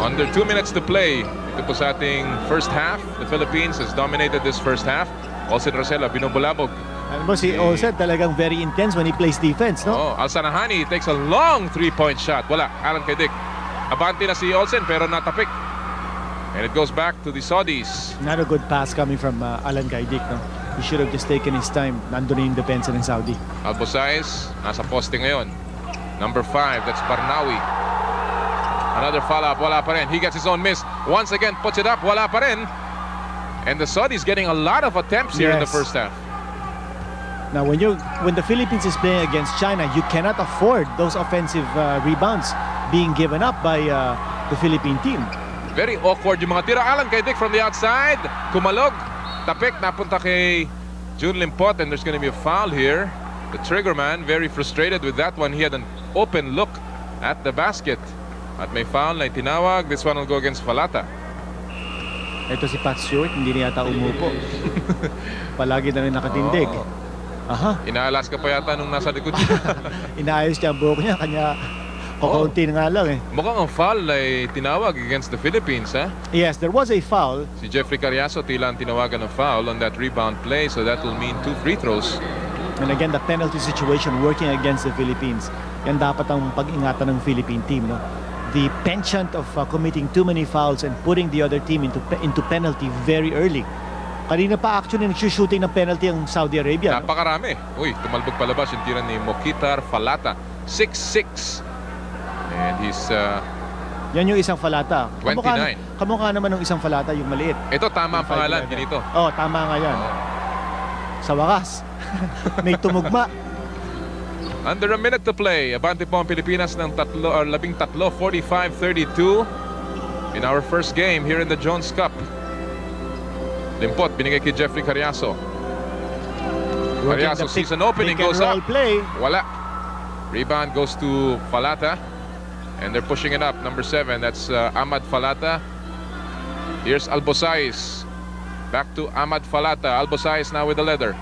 Under two minutes to play. Ito po sa ating first half. The Philippines has dominated this first half. Olsen Rosella, binubulabog. Alam mo, si Si- Olsen talagang very intense when he plays defense, no? Oh, Al-Sanahani takes a long three-point shot. Wala, Alan Kedick. Abante na si Olsen pero natapik. And it goes back to the Saudis. Not a good pass coming from uh, Alan Gaidik, no? He should have just taken his time. Nandun na yung depensa ng Saudi. Albosais, nasa poste ngayon. Number 5, that's Barnawi. Another follow-up, wala pa rin. He gets his own miss. Once again, puts it up, wala pa rin. And the Saudis getting a lot of attempts here in the first half. Now, when you when the Philippines is playing against China, you cannot afford those offensive uh, rebounds being given up by uh, the Philippine team. Very awkward yung mga tira. Alan kay Dick from the outside. Kumalog. Tapik, napunta kay June Limpot and there's gonna be a foul here. The trigger man, very frustrated with that one. He had an open look at the basket. At may foul na itinawag. This one will go against Falata. Ito si Pat Stewart, hindi na yata umupo. Palagi na rin nakatindig. Oo. Aha, Inaalas ka pa yata nung nasa likod niya. inaayos niya ang buhok niya, kanya kakaunti na nga lang eh. Mukhang ang foul ay tinawag against the Philippines, ha? Yes, there was a foul. Si Jeffrey Carriazo tila ang tinawagan ng foul on that rebound play. So that will mean two free throws. And again, the penalty situation working against the Philippines. Yan dapat ang pag-ingatan ng Philippine team. No? The penchant of uh, committing too many fouls and putting the other team into pe- into penalty very early. Kanina pa actually nagsushooting ng penalty ang Saudi Arabia. no? Napakarami. Uy, tumalbog palabas yung tira ni Mokitar Falata. 6'6". And he's... Uh, Yan yung isang falata. 29. kamukha naman ng isang falata yung maliit. ito tama ang pangalan, 5'11". Ginito. Oh, tama nga yan. Sa wakas, may tumugma. Under a minute to play. Abante po ang Pilipinas ng tatlo, or labing tatlo, 45-32 in our first game here in the Jones Cup. Limpot, binigay kay Jeffrey pick- sees an opening, goes up. play. Wala. Rebound goes to Falata. And they're pushing it up. Number seven, that's uh, Ahmad Falata. Here's Albosais. Back to Ahmad Falata. Albosais now with the leather.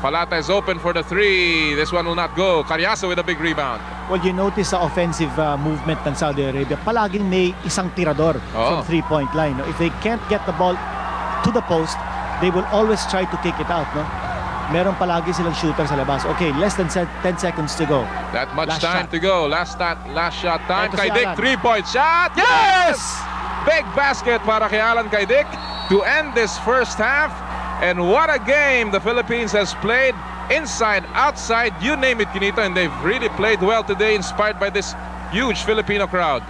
Falata is open for the three. This one will not go. Carriazo with a big rebound. Well, you notice sa offensive uh, movement ng Saudi Arabia, palaging may isang tirador Oo. from three-point line. No? If they can't get the ball to the post, they will always try to kick it out. No? Meron palagi silang shooter sa labas. Okay, less than 10 seconds to go. That much Last time shot. to go. Last shot, last shot time. Ito si Kay Dick, three-point shot. Yes! Big basket para kay Alan Kaidik to end this first half. And what a game the Philippines has played inside, outside, you name it, Kinito. And they've really played well today, inspired by this huge Filipino crowd.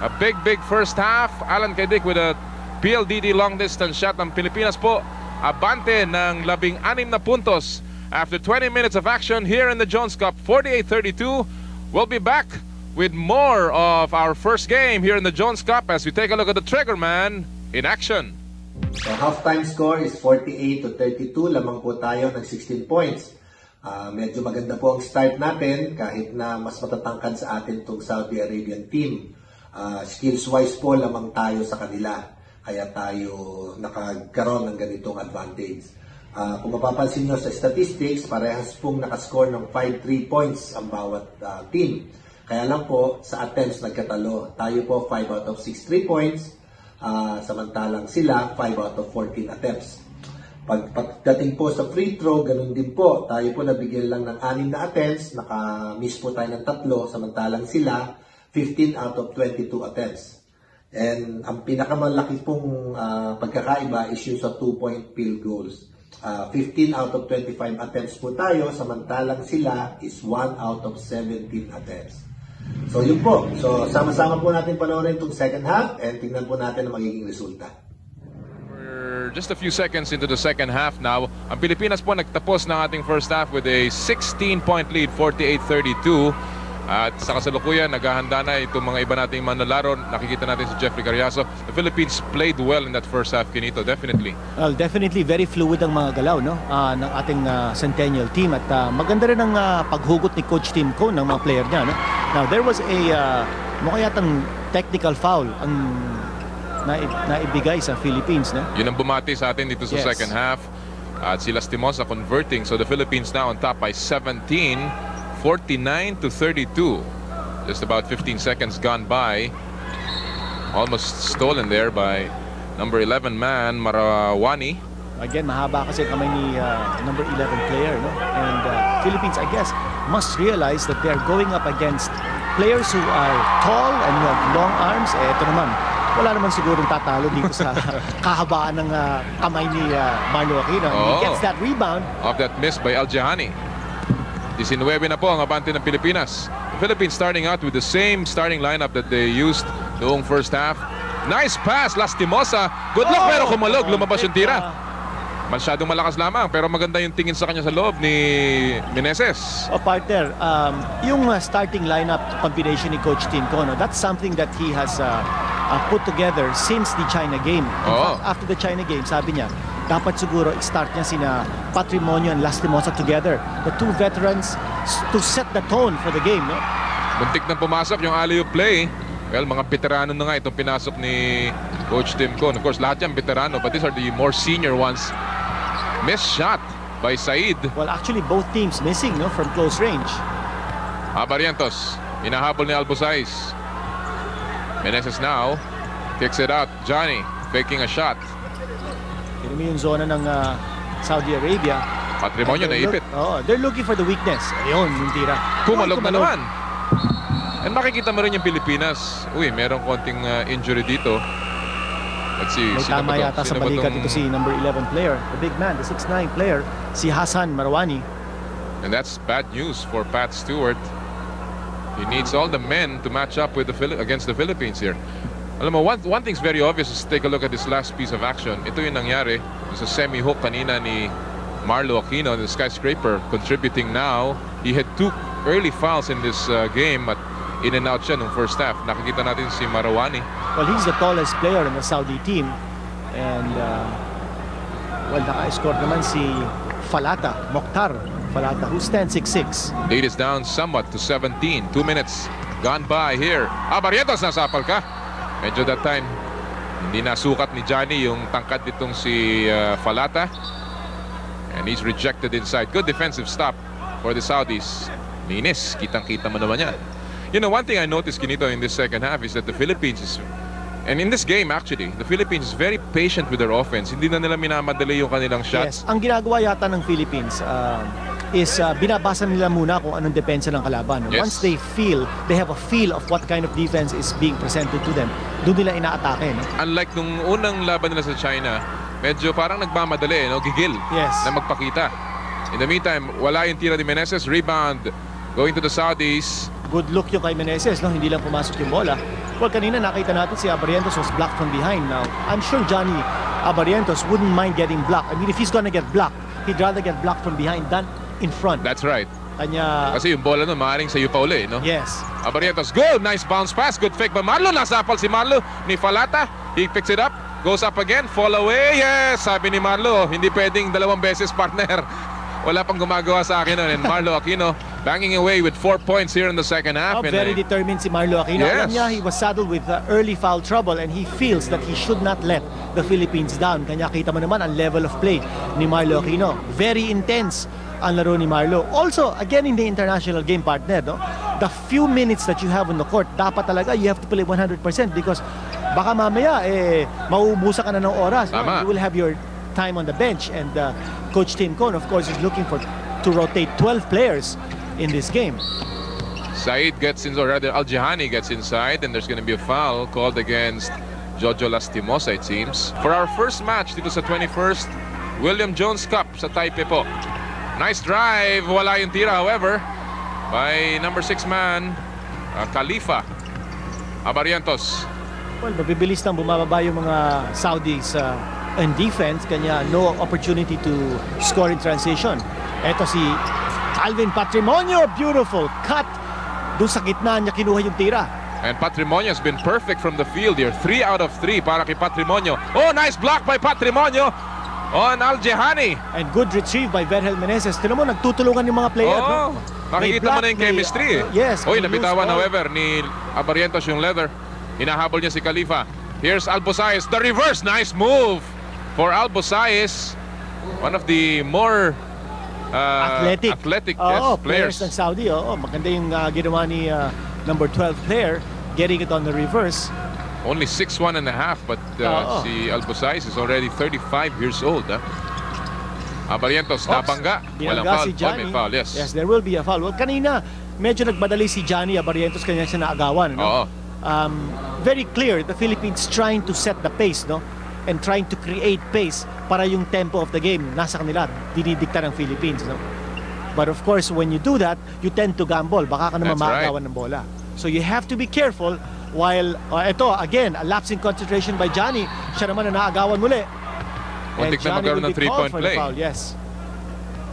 A big, big first half. Alan Kaidik with a PLDD long distance shot ng Pilipinas po. Abante ng labing anim na puntos after 20 minutes of action here in the Jones Cup. 48-32. We'll be back with more of our first game here in the Jones Cup as we take a look at the Triggerman in action. So halftime score is 48 to 32. Lamang po tayo ng 16 points. Ah, medyo maganda po ang start natin kahit na mas matatangkad sa atin itong Saudi Arabian team. Ah, skills-wise po lamang tayo sa kanila. Kaya tayo nakagkaroon ng ganitong advantage. Ah, kung mapapansin nyo sa statistics, parehas pong nakascore ng 5-3 points ang bawat ah, team. Kaya lang po, sa attempts nagkatalo. Tayo po 5 out of 6 3 points, ah, samantalang sila 5 out of 14 attempts. Pag pagdating po sa free throw, ganun din po. Tayo po nabigyan lang ng 6 na attempts, naka-miss po tayo ng tatlo, samantalang sila 15 out of 22 attempts. And ang pinakamalaki pong ah, pagkakaiba is yung sa 2-point field goals. Ah, 15 out of 25 attempts po tayo, samantalang sila is 1 out of 17 attempts. So yun po. So sama-sama po natin panoorin itong second half and tingnan po natin ang magiging resulta. We're just a few seconds into the second half now. Ang Pilipinas po nagtapos ng ating first half with a 16-point lead, 48-32. At sa kasalukuyan, naghahanda na itong mga iba nating manlalaro. Nakikita natin si Jeffrey Carriazo. The Philippines played well in that first half, Kinito, definitely. Well, definitely very fluid ang mga galaw no Ah, ng ating ah, Centennial team at ah, maganda rin ang ah, paghugot ni Coach Tim Cone ng mga player niya no. Now there was a uh, mukha yatang technical foul ang na naibigay sa Philippines no. Yun ang bumati sa atin dito sa Yes. second half. At si Lastimosa converting. So the Philippines now on top by 17, 49 to 32. Just about 15 seconds gone by. Almost stolen there by number 11 man, Marawani. Again, mahaba kasi kamay ni ah, number 11 player no. And ah, Philippines I guess must realize that they're going up against players who are tall and who have long arms. Eh, ito naman, wala naman sigurong tatalo dito sa kahabaan ng ah, kamay ni ah, Marlo Aquino. And He gets that rebound. Off that miss by Al Jahani. 19 na po ang abante ng Pilipinas. The Philippines starting out with the same starting lineup that they used noong first half. Nice pass, Lastimosa. Good luck Oh! pero kumalog. Lumabas yung tira. Masyadong malakas lamang pero maganda yung tingin sa kanya sa loob ni Meneses. O partner, um, yung uh, starting lineup combination ni Coach Tim Cono, that's something that he has uh, uh, put together since the China game. In Oo. fact, after the China game, sabi niya, dapat siguro i-start niya sina Patrimonio and Lastimosa together. The two veterans to set the tone for the game. No? Muntik na pumasok yung alley-oop play. Well, mga veterano na nga itong pinasok ni Coach Tim Cone. Of course, lahat yan veterano but these are the more senior ones. Missed shot by Said. Well, actually, both teams missing no, from close range. Abarientos, inahabol ni Albusais. Meneses now, kicks it out. Johnny, faking a shot. Yun mo yung zona ng uh, Saudi Arabia. Patrimonyo naipit. look- Oo, they're looking for the weakness. Ayun, yung tira. Kumalog na Kumalog. naman. And makikita mo rin yung Pilipinas. Uy, merong konting uh, injury dito. Let's see. May tama yata sa balikat tong- ito si number 11 player, the big man, the 6'9 player, si Hassan Marwani. And that's bad news for Pat Stewart. He needs all the men to match up with the Phili- against the Philippines here. Alam mo, one, one thing's very obvious is take a look at this last piece of action. Ito yung nangyari. Sa semi-hook kanina ni Marlo Aquino, the skyscraper, contributing now. He had two early fouls in this uh, game at in and out siya nung first half. Nakikita natin si Marawani. Well, he's the tallest player in the Saudi team. And, uh, well, naka-score naman si Falata, Mokhtar Falata, who stands 6'6". Lead is down somewhat to 17. Two minutes gone by here. Barrientos, nasapal ka. Medyo that time, hindi nasukat ni Johnny yung tangkad nitong si uh, Falata. And he's rejected inside. Good defensive stop for the Saudis. Linis, kitang-kita mo naman yan. You know, one thing I noticed, Kinito, in this second half is that the Philippines is And in this game, actually, the Philippines is very patient with their offense. Hindi na nila minamadali yung kanilang shots. Yes, ang ginagawa yata ng Philippines, uh, is uh, binabasa nila muna kung anong depensa ng kalaban. Yes. Once they feel, they have a feel of what kind of defense is being presented to them, doon nila inaatake. No? Unlike nung unang laban nila sa China, medyo parang nagmamadali, no? gigil Yes. na magpakita. In the meantime, wala yung tira ni Meneses. Rebound going to the Saudis. Good look yung kay Meneses, no? hindi lang pumasok yung bola. Well, kanina nakita natin si Abarientos was blocked from behind. Now, I'm sure Johnny Abarientos wouldn't mind getting blocked. I mean, if he's gonna get blocked, he'd rather get blocked from behind than in front. That's right. Kanya, Kasi yung bola nun, maaaring sa'yo pa uli, no? yes. Abarientos, good! Nice bounce pass. Good fake by Marlo. Nasapal si Marlo ni Falata. He picks it up. Goes up again. Fall away. Yes! Sabi ni Marlo, hindi pwedeng dalawang beses partner. Wala pang gumagawa sa akin nun. And Marlo Aquino banging away with four points here in the second half. Oh, And very I- determined si Marlo Aquino. Yes. Alam niya, he was saddled with uh, early foul trouble and he feels that he should not let the Philippines down. Kanya kita mo naman ang level of play ni Marlo Aquino. Very intense ang laro ni Marlo. Also, again in the international game partner, no? the few minutes that you have on the court, dapat talaga you have to play 100% because baka mamaya eh, mauubusan ka na ng oras. no? Tama. You will have your time on the bench and uh, Coach Tim Cohn, of course, is looking for to rotate 12 players in this game. Said gets in, or rather Al Jihani gets inside, and there's going to be a foul called against Jojo Lastimosa, it seems. For our first match dito sa 21st William Jones Cup sa Taipei po. Nice drive, wala yung tira, however, by number 6 man, uh, Khalifa Abarientos. Well, mabibilis nang bumababa yung mga Saudis uh, in defense, kanya no opportunity to score in transition. Ito si Alvin Patrimonio, beautiful cut. Doon sa gitna niya kinuha yung tira. And Patrimonio has been perfect from the field here. 3 out of 3 para kay Patrimonio. Oh, nice block by Patrimonio on Al Jihani. And good retrieve by Vergel Meneses. Tinan mo, nagtutulungan yung mga player. Oh, no? May makikita mo na yung chemistry eh. Yes. May nabitawan ball. however ni Abarientos yung leather. Hinahabol niya si Khalifa. Here's Albosayes. The reverse. Nice move for Albosayes. One of the more uh, athletic. athletic Oo, yes, players. players. ng Saudi. Oo, maganda yung uh, ginawa ni uh, number 12 player getting it on the reverse. Only 6'1 and a half, but uh, Oo. si Albosayes is already 35 years old. Ah. Abarientos, Oops, nabangga. Walang foul. si Oh, Johnny. may foul, yes. Yes, there will be a foul. Well, kanina, medyo nagmadali si Johnny Abarientos kanya siya naagawan. No? Oo. Um, very clear, the Philippines trying to set the pace, no? And trying to create pace para yung tempo of the game nasa kanila, dinidikta ng Philippines, no? But of course, when you do that, you tend to gamble. Baka ka naman That's right. ng bola. So you have to be careful while, uh, ito, again, a lapse in concentration by Johnny. Siya naman na naagawan muli. Muntik na magkaroon ng three-point play. foul, Yes.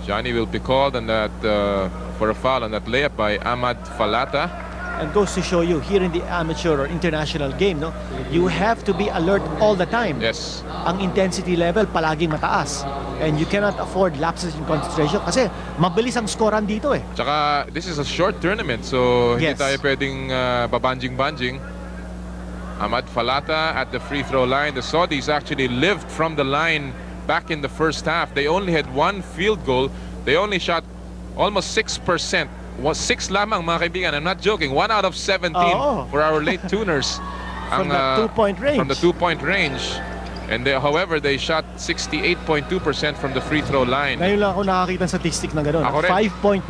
Johnny will be called on that uh, for a foul on that layup by Ahmad Falata. And goes to show you here in the amateur or international game no you have to be alert all the time Yes. ang intensity level palaging mataas and you cannot afford lapses in concentration kasi mabilis ang scorean dito eh Tsaka, this is a short tournament, so Yes. hindi tayo pwedeng uh, babanjing-banjing. Ahmad Falata at the free throw line. The Saudis actually lived from the line back in the first half. They only had one field goal. They only shot almost 6%. Was six lamang mga kaibigan. I'm not joking. One out of 17 Oo. for our late tuners. From Ang, the uh, two-point range. From the two-point range. And they, however, they shot 68.2% from the free throw line. ngayon lang ako nakakita ng statistic na gano'n Ako rin. 5.9%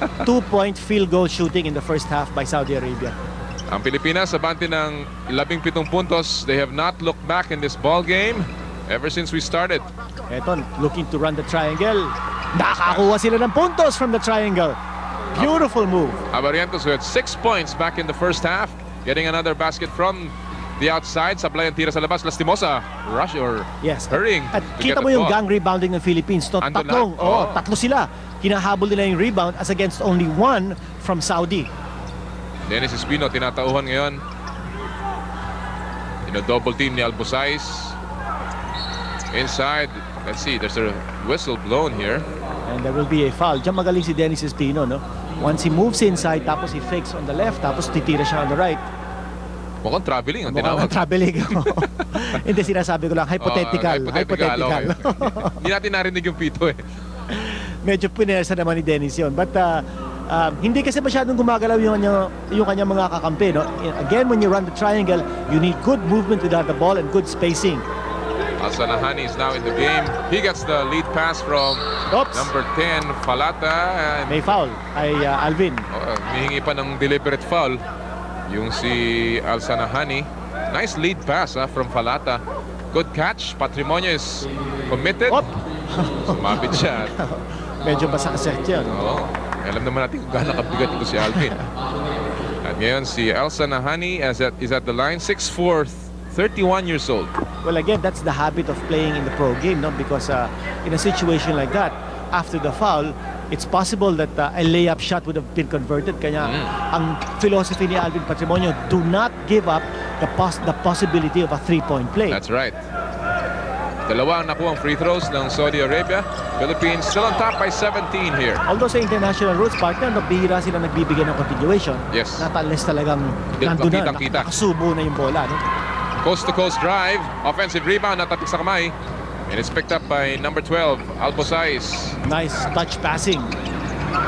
two-point field goal shooting in the first half by Saudi Arabia Ang Pilipinas sa bante ng 17 puntos. They have not looked back in this ball game ever since we started. eto looking to run the triangle nakakuha sila ng puntos from the triangle beautiful move Abarientos who had six points back in the first half. Getting another basket from the outside. Sablay ang tira sa labas. Lastimosa. Rush or Yes. hurrying. At kita mo yung ball. gang rebounding ng Philippines. No? Tatlong, lahat. oh, Oo. tatlo sila. Kinahabol nila yung rebound as against only one from Saudi. Dennis Espino tinatauhan ngayon. Dino-double team ni Albusais. Inside. Let's see. There's a whistle blown here. And there will be a foul. Diyan magaling si Dennis Espino, no? Once he moves inside, tapos he fakes on the left, tapos titira siya on the right. Mukhang traveling ang Mukhang tinawag. traveling. Hindi, sinasabi ko lang, hypothetical. Oh, hypothetical. okay. Hindi natin narinig yung pito eh. Medyo pinersa naman ni Dennis yun. But uh, um, hindi kasi masyadong gumagalaw yung kanyang, yung kanyang mga kakampi. No? Again, when you run the triangle, you need good movement without the ball and good spacing. Alsanahani is now in the game. He gets the lead pass from Oops. number 10, Falata. May foul ay uh, Alvin. uh, mihingi pa ng deliberate foul yung si Alsanahani. Nice lead pass ah, from Falata. Good catch. Patrimonio is committed. Op! Sumabit siya. Medyo basakasek yun. Oo. Alam naman natin kung gaano kabigat ito si Alvin. At ngayon si Elsa Nahani is at, is at the line. 6'4", 31 years old. Well, again, that's the habit of playing in the pro game, no? Because uh, in a situation like that, after the foul, it's possible that uh, a layup shot would have been converted. Kaya ang philosophy ni Alvin Patrimonio, do not give up the, pos the possibility of a three-point play. That's right. Dalawa ang nakuha ang free throws ng Saudi Arabia. Philippines still on top by 17 here. Although sa international rules partner, no, bihira sila nagbibigay ng continuation. Yes. Not unless talagang nandun na, nakasubo na yung bola. No? Coast-to-coast drive. Offensive rebound. Kamay. And it's picked up by number 12, Albosais. Nice touch passing.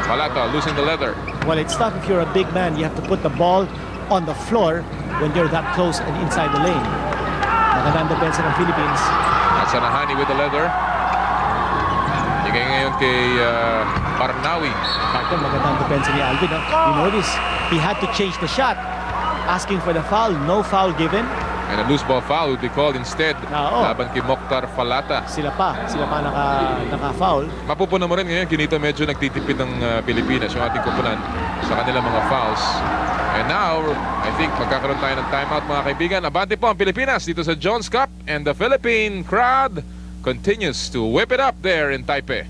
Palata losing the leather. Well, it's tough if you're a big man. You have to put the ball on the floor when you're that close and inside the lane. Magandang depensa ng Philippines. At Sanahani with the leather. Bigay ngayon kay uh, Barnawi. Ito, magandang depensa ni Alvin. You notice, he had to change the shot. Asking for the foul, no foul given. And a loose ball foul would be called instead. Oo. Laban kay Mokhtar Falata. Sila pa, sila pa naka, naka-foul. Mapupunan mo rin ngayon, kinito medyo nagtitipid ng uh, Pilipinas, yung ating kupunan sa kanilang mga fouls. And now, I think magkakaroon tayo ng timeout mga kaibigan. Abante po ang Pilipinas dito sa Jones Cup and the Philippine crowd continues to whip it up there in Taipei.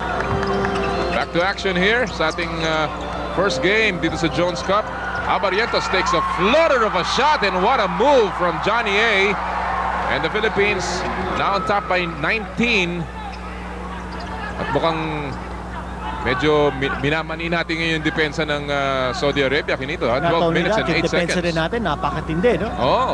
Back to action here sa ating uh, first game dito sa Jones Cup. Abarientos takes a flutter of a shot and what a move from Johnny A. And the Philippines now on top by 19. At mukhang medyo mi- minamani natin ngayon yung depensa ng uh, Saudi Arabia kinito. Ha? Not 12 only minutes and yung 8 depensa seconds. rin natin, napakatindi. No? Oh,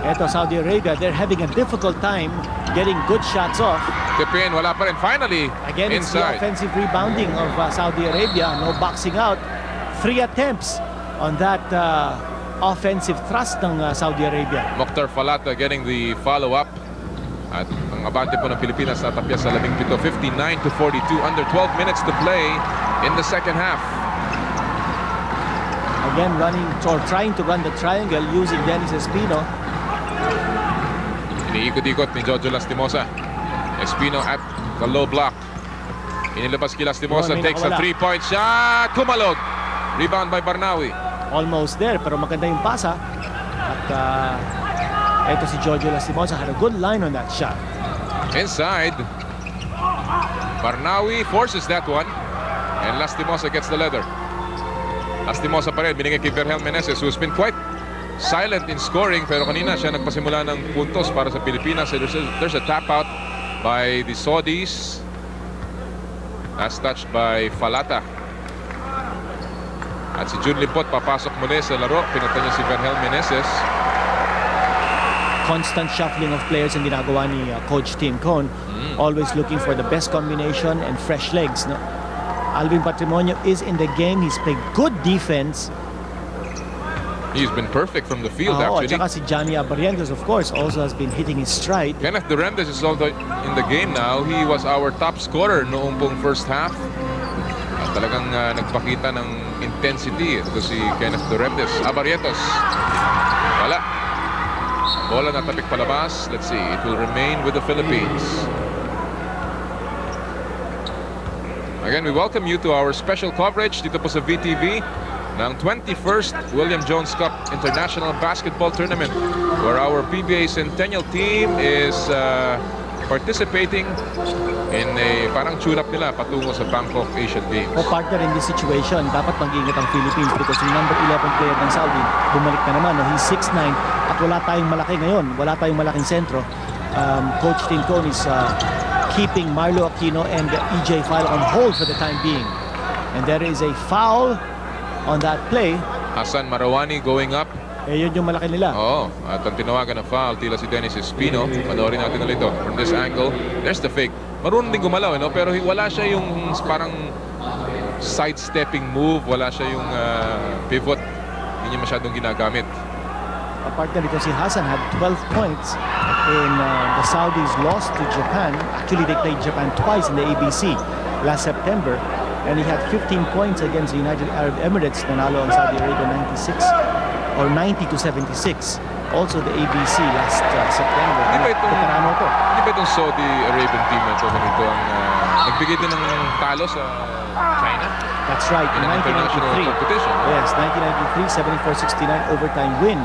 Ito, Saudi Arabia, they're having a difficult time getting good shots off. Tipin, wala pa rin. Finally, Again, it's the inside. offensive rebounding of uh, Saudi Arabia. No boxing out. Three attempts on that uh, offensive thrust ng uh, Saudi Arabia. Mokhtar Falata getting the follow-up. At ang abante po ng Pilipinas natapya sa 17, 59 to 42. Under 12 minutes to play in the second half. Again, running or trying to run the triangle using Dennis Espino. Iniikot-ikot ni Jojo Lastimosa. Espino at the low block. Inilabas kay Lastimosa. Takes a three-point shot. Kumalog. Rebound by Barnawi. Almost there, pero maganda yung pasa. At uh, ito si Giorgio Lastimosa had a good line on that shot. Inside. Barnawi forces that one. And Lastimosa gets the leather. Lastimosa pa rin. Binigay kay Verhel Meneses who's been quite silent in scoring. Pero kanina siya nagpasimula ng puntos para sa Pilipinas. There's a, there's a tap out by the Saudis. That's touched by Falata. At si Jun Limpot papasok muli sa laro. Pinatay niya si Verhel Meneses. Constant shuffling of players ang ginagawa ni uh, Coach Tim Cone. Always looking for the best combination and fresh legs. No? Alvin Patrimonio is in the game. He's played good defense. He's been perfect from the field at actually. saka si Johnny Abarientos, of course, also has been hitting his stride. Kenneth Duremdes is also in the game now. He was our top scorer noong pong first half. Talagang uh, nagpakita ng intensity ito si Kenneth Duremdes. Abarietos. Wala. Bola na tapik palabas. Let's see. It will remain with the Philippines. Again, we welcome you to our special coverage dito po sa VTV ng 21st William Jones Cup International Basketball Tournament where our PBA Centennial team is uh, participating in a parang tune-up nila patungo sa Bangkok Asian Games. O partner in this situation, dapat mag-ingat ang Philippines because yung number 11 player ng Saudi, bumalik na naman. He's 6'9 at wala tayong malaki ngayon. Wala tayong malaking sentro. Um, Coach Tincon is uh, keeping Marlo Aquino and EJ File on hold for the time being. And there is a foul on that play. Hassan Marawani going up. Eh, yun yung malaki nila. Oo, at ang tinawagan ng foul, tila si Dennis Espino. Panoorin natin ulit ito. From this angle, there's the fake. Marunong din gumalaw, eh, no? pero wala siya yung parang sidestepping move. Wala siya yung uh, pivot. Hindi niya masyadong ginagamit. A partner because si Hassan had 12 points in uh, the Saudis lost to Japan. Actually, they played Japan twice in the ABC last September. And he had 15 points against the United Arab Emirates. Nanalo ang Saudi Arabia 96 or 90 to 76. Also the ABC last uh, September. Di ba ito- Veterano to. Hindi ba itong Saudi Arabian team na ito ganito ang ah, nagbigay din ng talo sa China That's right, in in an international 1993. competition? Yes, 1993, 74-69 overtime win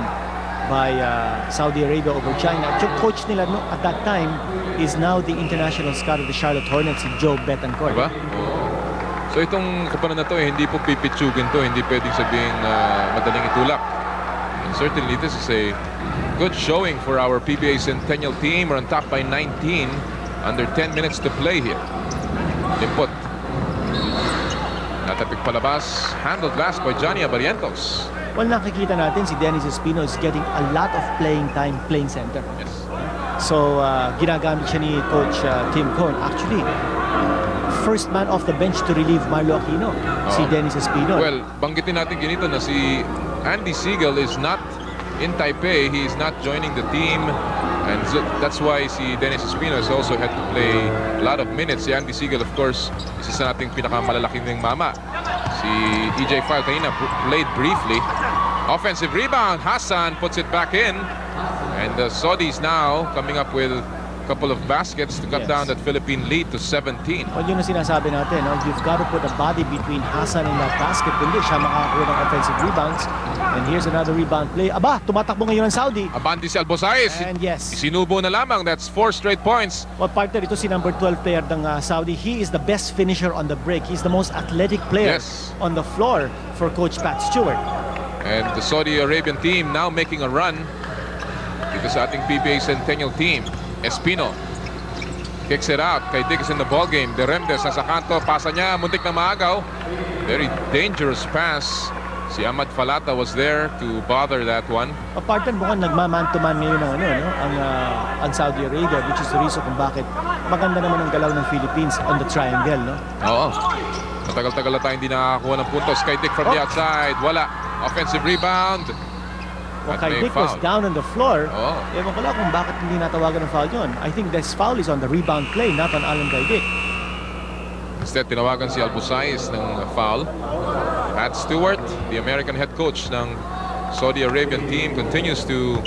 by uh, Saudi Arabia over China. At yung coach nila no, at that time is now the international scout of the Charlotte Hornets, si Joe Betancourt. Diba? So itong kapanan na to, eh, hindi po pipitsugin to, hindi pwedeng sabihin na madaling itulak. Certainly this is a good showing for our PBA Centennial team. We're on top by 19, under 10 minutes to play here. Limpot. Natapik palabas, handled last by Johnny Abarientos. Well, nakikita natin si Dennis Espino is getting a lot of playing time playing center. Yes. So, uh, ginagamit siya ni Coach uh, Tim Cohn. Actually, first man off the bench to relieve Marlo Aquino, si Oo. Dennis Espino. Well, banggitin natin ganito na si Andy Siegel is not in Taipei. He is not joining the team. And that's why si Dennis Espino has also had to play a lot of minutes. Si Andy Siegel, of course, isa sa pinakamalalaking ng mama. Si EJ File played briefly. Offensive rebound. Hassan puts it back in. And the Saudis now coming up with couple of baskets to cut Yes. down that Philippine lead to 17. Well, yun ang sinasabi natin, no? you've got to put a body between Hassan and that basket. Kundi siya makakakuha ng offensive rebounds. And here's another rebound play. Aba, tumatakbo ngayon ang Saudi. Abante si Albosais. And yes, Sinubo na lamang. That's four straight points. well, partner, ito si number 12 player ng uh, Saudi. He is the best finisher on the break. He's the most athletic player Yes. on the floor for Coach Pat Stewart. And the Saudi Arabian team now making a run dito sa ating PBA Centennial team. Espino kicks it out kay Dick is in the ball game. De Remdes nasa kanto, pasa niya, muntik na maagaw. Very dangerous pass. Si Ahmad Falata was there to bother that one. Uh, partner, mukhang nagmaman-to-man ngayon ang, ano, no? ang, uh, ang Saudi Arabia, which is the reason kung bakit maganda naman ang galaw ng Philippines on the triangle. No? Oo. Matagal-tagal na tayo hindi nakakakuha ng puntos. Kay Dick from the Oh. outside. Wala. Offensive rebound. Well, Dick was down on the floor. Oo. Ewan ko lang kung bakit hindi natawagan ng foul yun. I think this foul is on the rebound play, not on Alan Dick. Instead, tinawagan si Albusais ng foul. Pat Stewart, the American head coach ng Saudi Arabian team, continues to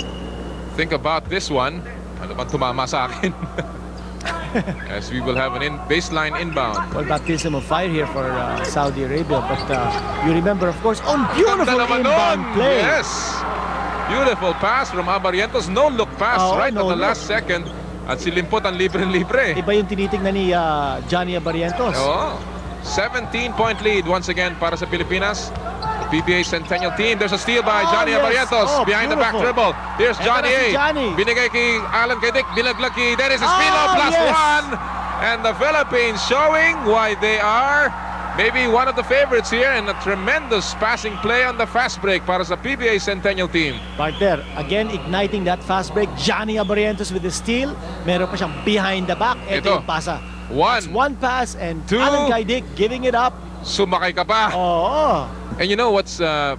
think about this one. Ano bang tumama sa akin? As we will have an in baseline inbound. Well, baptism of fire here for uh, Saudi Arabia. But uh, you remember, of course, on beautiful inbound nun! play. Yes! Beautiful pass from Abarientos. No look pass Oo, right no at the look. last second. At si Limpot ang libre-libre. Iba yung tinitingnan ni uh, Johnny Abarientos. Oo. 17-point lead once again para sa Pilipinas. The PBA Centennial team. There's a steal by Oh, Johnny yes. Abarientos Oh, behind the back beautiful. dribble. Here's Johnny si A. Johnny. Binigay kay Alan Kaydik. Binaglag kay Dennis Oh, Espino. plus yes. one. And the Philippines showing why they are maybe one of the favorites here and a tremendous passing play on the fast break para sa PBA Centennial team. Partner, again, igniting that fast break. Johnny Abarientos with the steal. Meron pa siyang behind the back. Ito, Ito. yung pasa. One. It's one pass and Two. Alan Dick giving it up. Sumakay ka pa. Oo. And you know what's uh,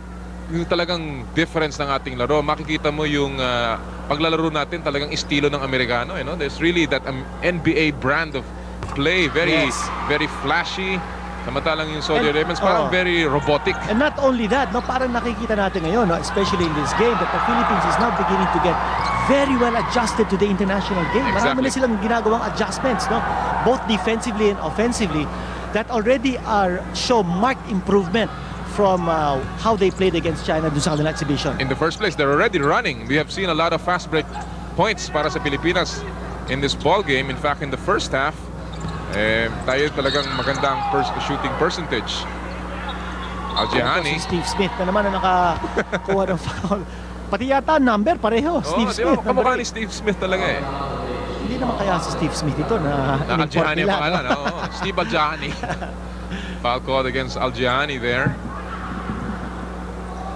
yung talagang difference ng ating laro, makikita mo yung uh, paglalaro natin talagang estilo ng Amerikano. You know? There's really that um, NBA brand of play. Very, Yes. very flashy. Samantalang yung Saudi Arabians parang oh. very robotic. And not only that, no, parang nakikita natin ngayon, no, especially in this game, that the Philippines is now beginning to get very well adjusted to the international game. Marami Exactly. na silang ginagawang adjustments, no? both defensively and offensively, that already are show marked improvement from uh, how they played against China dun sa kanilang exhibition. In the first place, they're already running. We have seen a lot of fast break points para sa Pilipinas in this ball game. In fact, in the first half, eh, tayo talagang magandang pers- shooting percentage. Aljihani. Si Steve Smith na naman na nakakuha ng foul. Pati yata number pareho, Steve di ba? Smith. number Kamukha ni. Steve Smith talaga eh. Hindi naman kaya si Steve Smith ito na Na Aljihani ang pangalan. Oo, Steve Aljihani. Foul called against Aljihani there.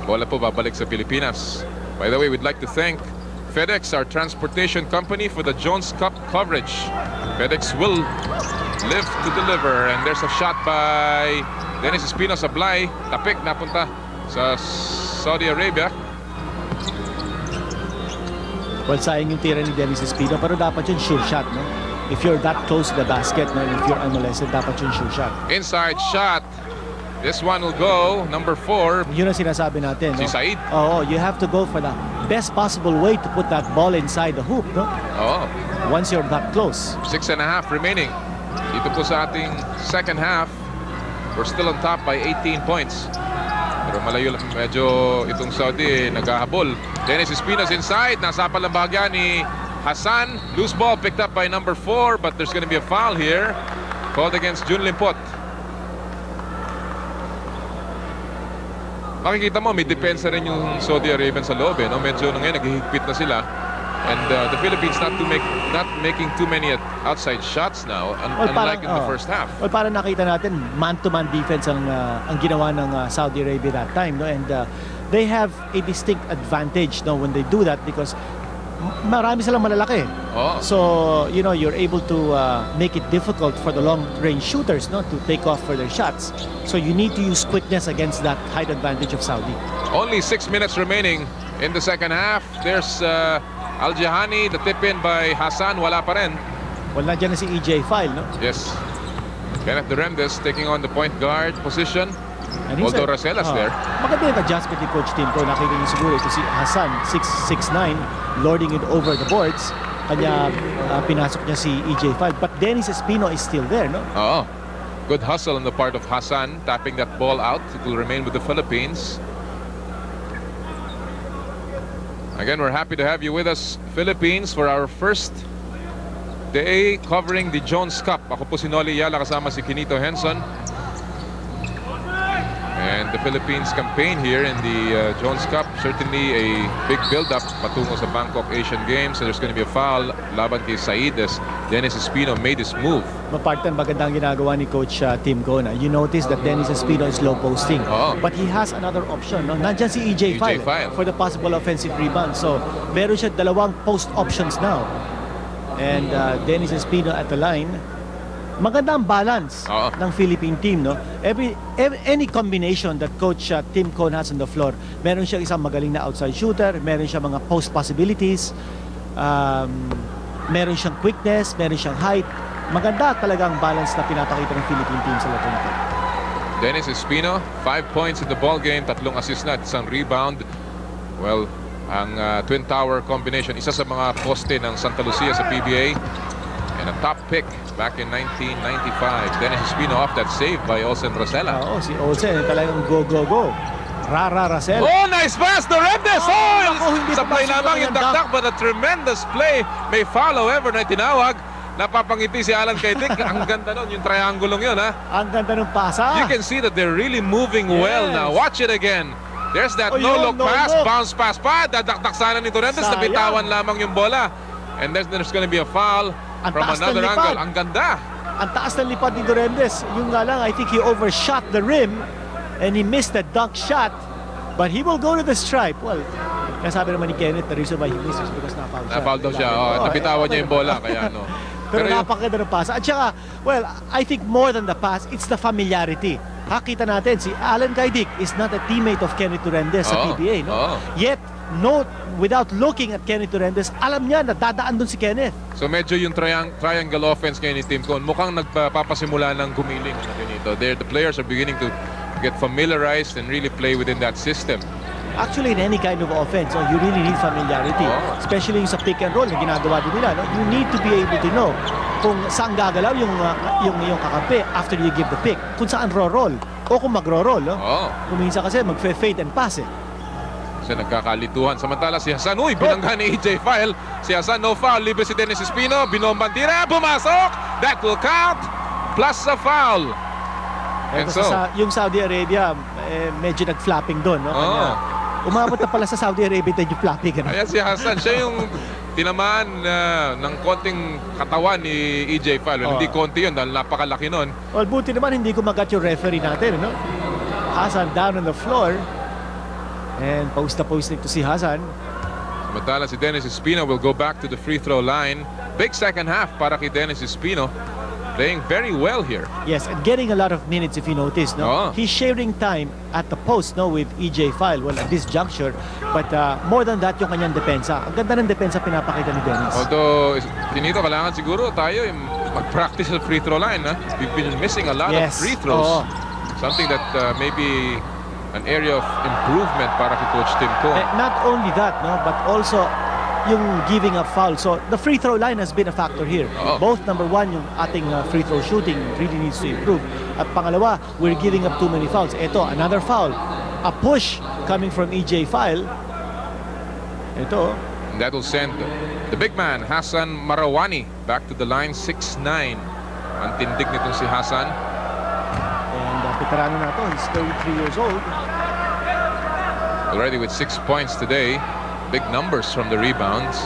Bola po babalik sa Pilipinas. By the way, we'd like to thank FedEx, our transportation company, for the Jones Cup coverage. FedEx will live to deliver. And there's a shot by Dennis Espino Sablay. Tapik napunta sa Saudi Arabia. Well, sayang yung tira ni Dennis Espino, pero dapat yun sure shot, no? If you're that close to the basket, no, if you're unmolested, dapat yun sure shot. Inside shot. This one will go. Number four. Yun ang sinasabi natin, no? Si Said. Oo, you have to go for the best possible way to put that ball inside the hoop, no? Oh, Once you're that close. six and a half remaining. Dito po sa ating second half. We're still on top by 18 points. Pero malayo lang medyo itong Saudi eh, naghahabol. Dennis Espinas inside. Nasapal ang bahagya ni Hassan. Loose ball picked up by number 4 but there's going to be a foul here. Called against Jun Limpot. Makikita mo, may depensa rin yung Saudi Arabian sa loob eh. No? Medyo nang ngayon, naghihigpit na sila. And uh, the Philippines not to make not making too many outside shots now, un- Well, unlike in the oh. first half. Well, para nakita natin, man-to-man defense ang, uh, ang ginawa ng uh, Saudi Arabia that time. No? And uh, they have a distinct advantage no, when they do that because marami silang malalaki. Oh. So, you know, you're able to uh, make it difficult for the long-range shooters no, to take off for their shots. So you need to use quickness against that height advantage of Saudi. Only six minutes remaining in the second half. There's uh, Al Jahani, the tip in by Hassan, wala pa rin. Well, nandiyan na si EJ File, no? Yes. Kenneth Duremdes taking on the point guard position. And Waldo a- oh, there. Maganda yung adjustment ni Coach Tim ko. Nakita niyo siguro ito si Hassan, 6'6'9", lording it over the boards. Kanya uh, pinasok niya si EJ5. But Dennis Espino is still there, no? Oo. Good hustle on the part of Hassan, tapping that ball out. It will remain with the Philippines. Again, we're happy to have you with us, Philippines, for our first day covering the Jones Cup. Ako po si Noli Yala kasama si Kinito Henson. And the Philippines campaign here in the uh, Jones Cup, certainly a big build-up patungo sa Bangkok Asian Games. So there's going to be a foul laban kay Said as Dennis Espino made his move. Mapartan magandang ginagawa ni Coach uh, Tim Gona. You notice that Dennis Espino is low posting. Oo. But he has another option. No? Nandyan si EJ EJ File File. for the possible offensive rebound. So, meron siya dalawang post options now. And uh, Dennis Espino at the line. Maganda ang balance Oo. ng Philippine team. No? Every, every Any combination that Coach uh, Tim Cone has on the floor, meron siya isang magaling na outside shooter, meron siya mga post possibilities, um, meron siyang quickness, meron siyang height. Maganda talaga ang balance na pinapakita ng Philippine team sa lahat nito. Dennis Espino, five points in the ball game, tatlong assist na at isang rebound. Well, ang uh, Twin Tower combination, isa sa mga poste ng Santa Lucia sa PBA. And a top pick back in 1995. Dennis Espino off that save by Olsen Rosella. Oo, si Olsen talagang go, go, go. Rara Racel. Oh, nice pass to Rednes! Oh, Oh, naku, hindi sabay pumasok lamang yung dakdak but a tremendous play. May foul however na tinawag. Napapangiti si Alan Kaitik. ang ganda nun, yung triangulong yun ha. Ang ganda ng pasa. You can see that they're really moving well Yes. now. Watch it again. There's that Oh, no-look no pass, look. bounce pass pa. Dadakdak sana ni Torrentes, nabitawan lamang yung bola. And then there's gonna be a foul Ang from taas ng another lipad. angle. Ang ganda. Ang taas ng lipad ni Durendes. Yung nga lang, I think he overshot the rim and he missed the dunk shot. But he will go to the stripe. Well, nasabi naman ni Kenneth, the reason why he missed is because na-foul siya. Na-foul daw siya. Oh, nabitawan niya yung bola. Kaya ano. Pero, yung- napakaganda ng pass. At saka, well, I think more than the pass, it's the familiarity. Hakita natin, si Alan Gaidik is not a teammate of Kenneth Durendes sa Oo, PBA. No? oo. Yet, no, without looking at Kenneth Durendes, alam niya na dadaan dun si Kenneth. So medyo yung triang- triangle offense ngayon ni Team Con mukhang nagpapasimula ng gumiling na ganito. They're, the players are beginning to get familiarized and really play within that system. Actually, in any kind of offense, oh, you really need familiarity. Oo. Especially yung sa pick and roll na ginagawa din nila. No? You need to be able to know kung saan gagalaw yung, uh, yung, yung kakampi after you give the pick. Kung saan ro-roll o kung magro-roll. No? Oo. Kung minsan kasi mag-fade and pass eh. Kasi nagkakalituhan. Samantala si Hassan, uy, binangga ni EJ File. Si Hassan, no foul. Libre si Dennis Espino. Binombang tira. Pumasok. That will count. Plus a foul. And so, sa, yung Saudi Arabia, eh, medyo nag-flapping doon. No? Oo. Kanya, umabot na pala sa Saudi Arabia yung flapping. Ano? ayan si Hassan. Siya yung tinamaan uh, ng konting katawan ni EJ File. Oo. Hindi konti yun dahil napakalaki nun. Well, buti naman hindi kumagat yung referee natin. No? Hasan down on the floor. And post na post to si Hasan. Samantala si Dennis Espino will go back to the free throw line. Big second half para kay Dennis Espino. playing very well here. Yes, and getting a lot of minutes if you notice, no? Oo. He's sharing time at the post, no, with EJ File, well, at this juncture. But uh, more than that, yung kanyang depensa. Ang ganda ng depensa pinapakita ni Dennis. Although, Tinito, kailangan siguro tayo yung mag-practice sa free throw line. Ha? We've been missing a lot Yes. of free throws. Oo. Something that uh, may be an area of improvement para kay Coach Tim Cohn. Eh, not only that, no, but also yung giving up foul. So the free throw line has been a factor here. Oo. Both number one, yung ating uh, free throw shooting really needs to improve. At pangalawa, we're giving up too many fouls. Ito, another foul. A push coming from EJ File. Ito, And that will send the big man, Hassan Marawani, back to the line, 6'9". Ang tindig nitong si Hassan. and uh, veterano na to. He's 33 years old. Already with six points today. Big numbers from the rebounds.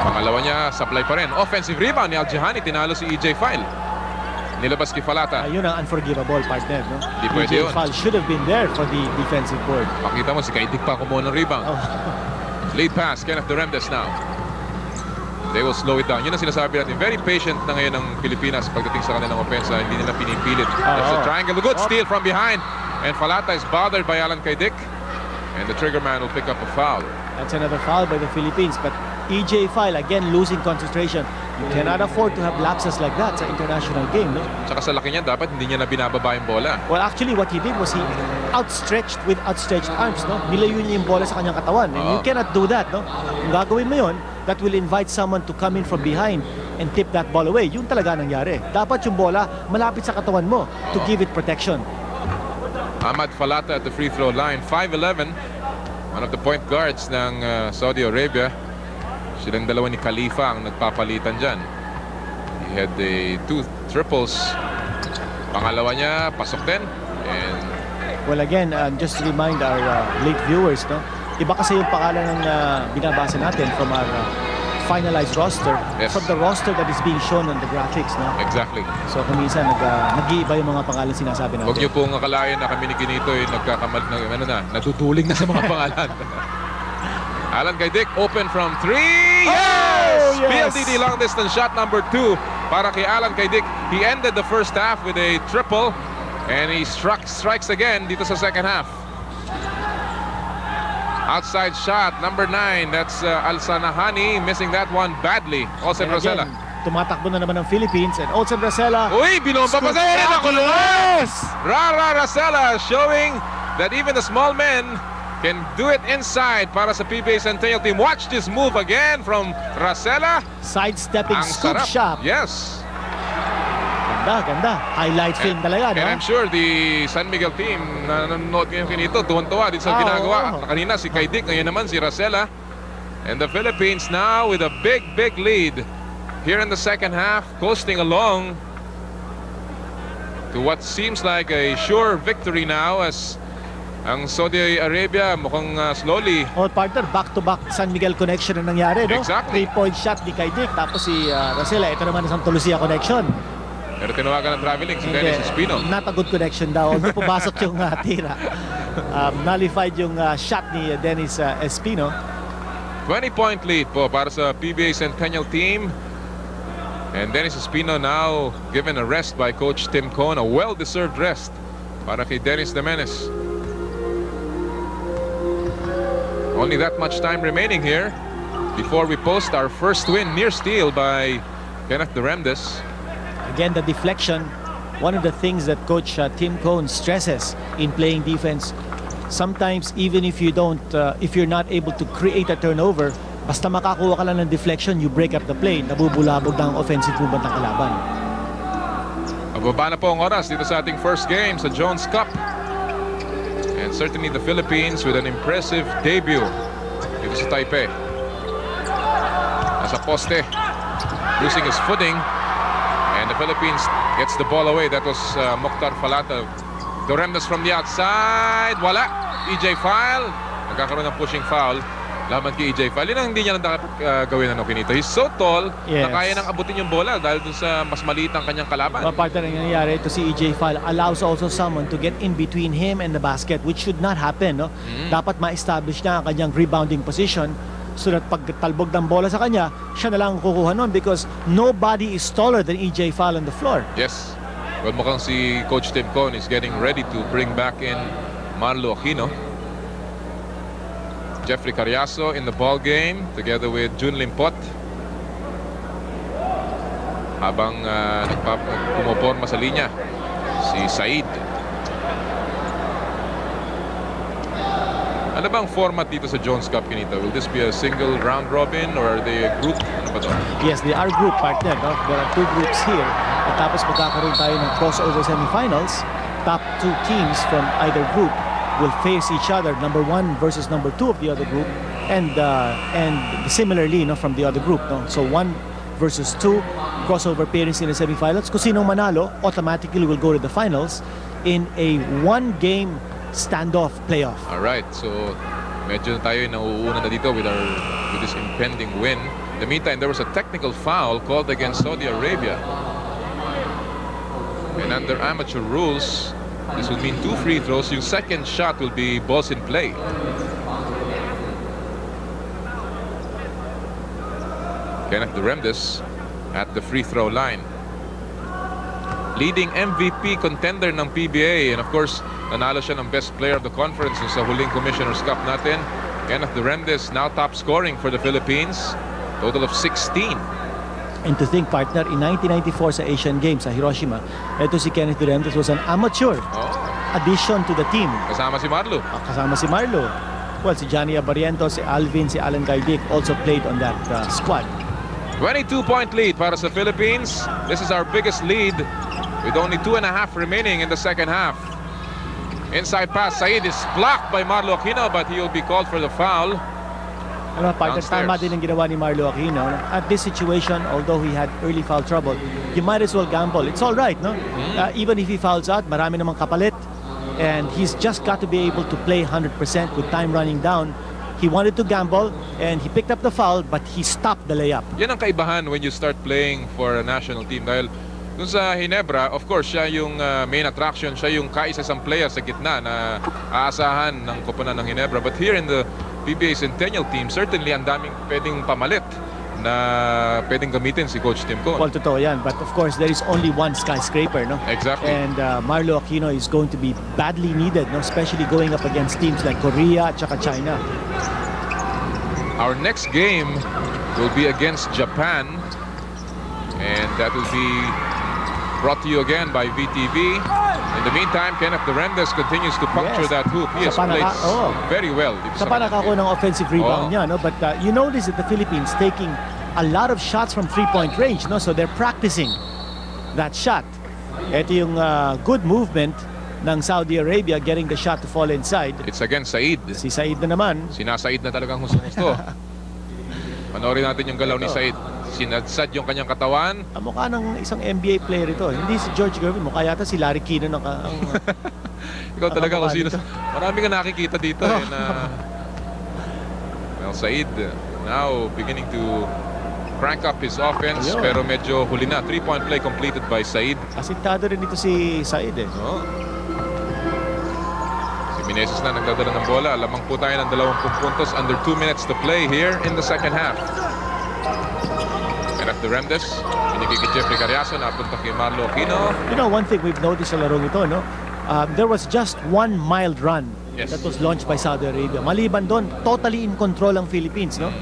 Pangalawa niya, supply pa rin. Offensive rebound ni Aljahani. Tinalo si EJ File. Nilabas kay Falata. Ayun ang unforgivable partner, no? Di pwede EJ yun. File should have been there for the defensive board. Makita mo si Kaidik pa kumuha ng rebound. Oh. Lead pass, Kenneth Duremdes now. They will slow it down. Yun ang sinasabi natin. Very patient na ngayon ng Pilipinas pagdating sa kanilang opensa. Hindi nila pinipilit. There's a Oo. triangle. Good Oh. steal from behind. And Falata is bothered by Alan Kaidik. And the trigger man will pick up a foul. That's another foul by the Philippines. But EJ File, again, losing concentration. You cannot afford to have lapses like that sa international game, no? Tsaka sa laki niya, dapat hindi niya na binababa yung bola. Well, actually, what he did was he outstretched with outstretched arms, no? Nilayo niya yung bola sa kanyang katawan. And you Oo. cannot do that, no? Kung gagawin mo yun, that will invite someone to come in from behind and tip that ball away. Yun talaga nangyari. Dapat yung bola malapit sa katawan mo to give it protection. Ahmad Falata at the free throw line. 5'11". One of the point guards ng uh, Saudi Arabia. Silang dalawa ni Khalifa ang nagpapalitan dyan. He had the two triples. Pangalawa niya, pasok din. And Well, again, um, just to remind our uh, late viewers, no? Iba kasi yung pangalan ng uh, binabasa natin from our uh, finalized roster Yes. from the roster that is being shown on the graphics, no? exactly. So, kung minsan, nag, uh, nag-iiba yung mga pangalan sinasabi natin. Huwag niyo pong akalain na kami ni Kinito ay nagkakamal na, ano na, natutuling na sa mga pangalan. Alan Gaidik open from three. Yes! Oh, yes! PLDD long distance shot number two para kay Alan Gaidik. He ended the first half with a triple and he struck strikes again dito sa second half. Outside shot number nine. That's uh, Alsanahani missing that one badly. Olsen And Rosella. tumatakbo na naman ng Philippines and Olsen Rosella. Uy, binomba pa sa rin ako Yes! Rara Rosella showing that even the small men can do it inside para sa PBA Centennial team. Watch this move again from Rosella. Sidestepping scoop sarap. shot. Yes. Ganda, ganda. Highlight film talaga, no? And I'm sure the San Miguel team na nanonood ngayon kinito, tuwan-tuwa dito sa Ah, ginagawa. oo. Kanina si Kaidik, ngayon naman si Rosella. And the Philippines now with a big, big lead here in the second half, coasting along to what seems like a sure victory now as ang Saudi Arabia mukhang uh, slowly Oh, partner, back-to-back San Miguel connection ang nangyari, no? Exactly. Three-point shot ni Kaidik, tapos si uh, Rosella, ito naman ang Santa Lucia connection. Pero tinawagan ng traveling si Dennis Espino. Not a good connection daw. Although pumasok yung uh, tira. Um, nullified yung uh, shot ni uh, Dennis uh, Espino. 20-point lead po para sa PBA Centennial team. And Dennis Espino now given a rest by Coach Tim Cohn, a well-deserved rest para kay Dennis Demenes. Only that much time remaining here before we post our first win near steal by Kenneth Duremdes. Again, the deflection, one of the things that Coach uh, Tim Cohn stresses in playing defense. Sometimes, even if you don't, uh, if you're not able to create a turnover, basta makakuha ka lang ng deflection, you break up the play, nabubulabog na ang offensive movement ng kalaban. Mababa na po ang oras dito sa ating first game sa Jones Cup. And certainly the Philippines with an impressive debut dito sa Taipei. Nasa poste, losing his footing. Philippines gets the ball away. That was uh, Mokhtar Falata. Doremdes from the outside. Wala. EJ File. Nagkakaroon ng pushing foul. Laban kay EJ File. Yun ang hindi niya lang dapat uh, gawin ano kinito. He's so tall Yes. na kaya nang abutin yung bola dahil dun sa mas maliit ang kanyang kalaban. Mga partner ang nangyayari, ito si EJ Fal allows also someone to get in between him and the basket which should not happen. No? Mm. Dapat ma-establish na ang kanyang rebounding position so that pag talbog ng bola sa kanya, siya na lang ang kukuha nun because nobody is taller than EJ Fall on the floor. Yes. Well, mukhang si Coach Tim Cohn is getting ready to bring back in Marlo Aquino. Jeffrey Carriazo in the ball game together with Jun Limpot. Habang uh, nagpap pumoporma sa linya si Said. Ano bang format dito sa Jones Cup, Kinita? Will this be a single round robin or are they a group? Ano ba to? Yes, they are group partner. No? There are two groups here. At tapos magkakaroon tayo ng crossover semifinals. Top two teams from either group will face each other. Number one versus number two of the other group. And uh, and similarly no, from the other group. No? So one versus two crossover pairings in the semifinals. Kung sinong manalo, automatically will go to the finals in a one-game standoff playoff. All right, so medyo tayo nauuna na dito with our with this impending win. In the meantime, there was a technical foul called against Saudi Arabia. And under amateur rules, this would mean two free throws. Your second shot will be balls in play. Kenneth Duremdes at the free throw line. Leading MVP contender ng PBA and of course nanalo siya ng best player of the conference sa huling Commissioner's Cup natin. Kenneth Duremdes now top scoring for the Philippines. Total of 16. And to think, partner, in 1994 sa Asian Games sa Hiroshima, ito si Kenneth Duremdes was an amateur Oh, addition to the team. kasama si Marlo. Ah, Kasama si Marlo. Well, si Johnny Abariento, si Alvin, si Alan Gaidic also played on that uh, squad. 22-point lead para sa Philippines. This is our biggest lead with only two and a half remaining in the second half. Inside pass, Said is blocked by Marlo Aquino but he will be called for the foul. Ano, partner, Downstairs. tama din ang ginawa ni Marlo Aquino. At this situation, although he had early foul trouble, you might as well gamble. It's all right, no? Uh, even if he fouls out, marami namang kapalit. And he's just got to be able to play 100% with time running down. He wanted to gamble, and he picked up the foul, but he stopped the layup. Yan ang kaibahan when you start playing for a national team dahil dun sa Hinebra, of course, siya yung uh, main attraction, siya yung kaisa-isang player sa gitna na aasahan ng koponan ng Hinebra. But here in the PBA Centennial team, certainly ang daming pwedeng pamalit na pwedeng gamitin si Coach Tim Cohn. Well, totoo yan. But of course, there is only one skyscraper, no? Exactly. And uh, Marlo Aquino is going to be badly needed, no? especially going up against teams like Korea at saka China. Our next game will be against Japan and that will be brought to you again by VTV. In the meantime, Kenneth Duremdes continues to puncture Yes. that hoop. He has played oo. very well. Sa kanyang panaka ko game. ng offensive rebound Oo. niya, no? But uh, you notice that the Philippines taking a lot of shots from three-point range, no? So they're practicing that shot. Ito yung uh, good movement ng Saudi Arabia getting the shot to fall inside. It's against Said. Si Said na naman, Sinasaid na talagang gusto-gusto. Panoorin natin yung galaw ni Said. Sinadsad yung kanyang katawan. ang mukha ng isang NBA player ito. Hindi si George Gervin, mukha yata si Larry Keenan ang, ang Ikaw Ang talaga kung sino. dito. Marami ka nakikita dito eh na... Well, Said now beginning to crank up his offense Ayun. pero medyo huli na. Three-point play completed by Said. asintado rin ito si Said eh. No? Si na nagdadala ng bola. Lamang po tayo ng 20 puntos. Under 2 minutes to play here in the second half. Kenneth Duremdes. Binigay kay Jeffrey Carriazo. Napunta kay Marlo Aquino. You know, one thing we've noticed sa larong ito, no? Uh, there was just one mild run Yes. that was launched by Saudi Arabia. Maliban doon, totally in control ang Philippines, no?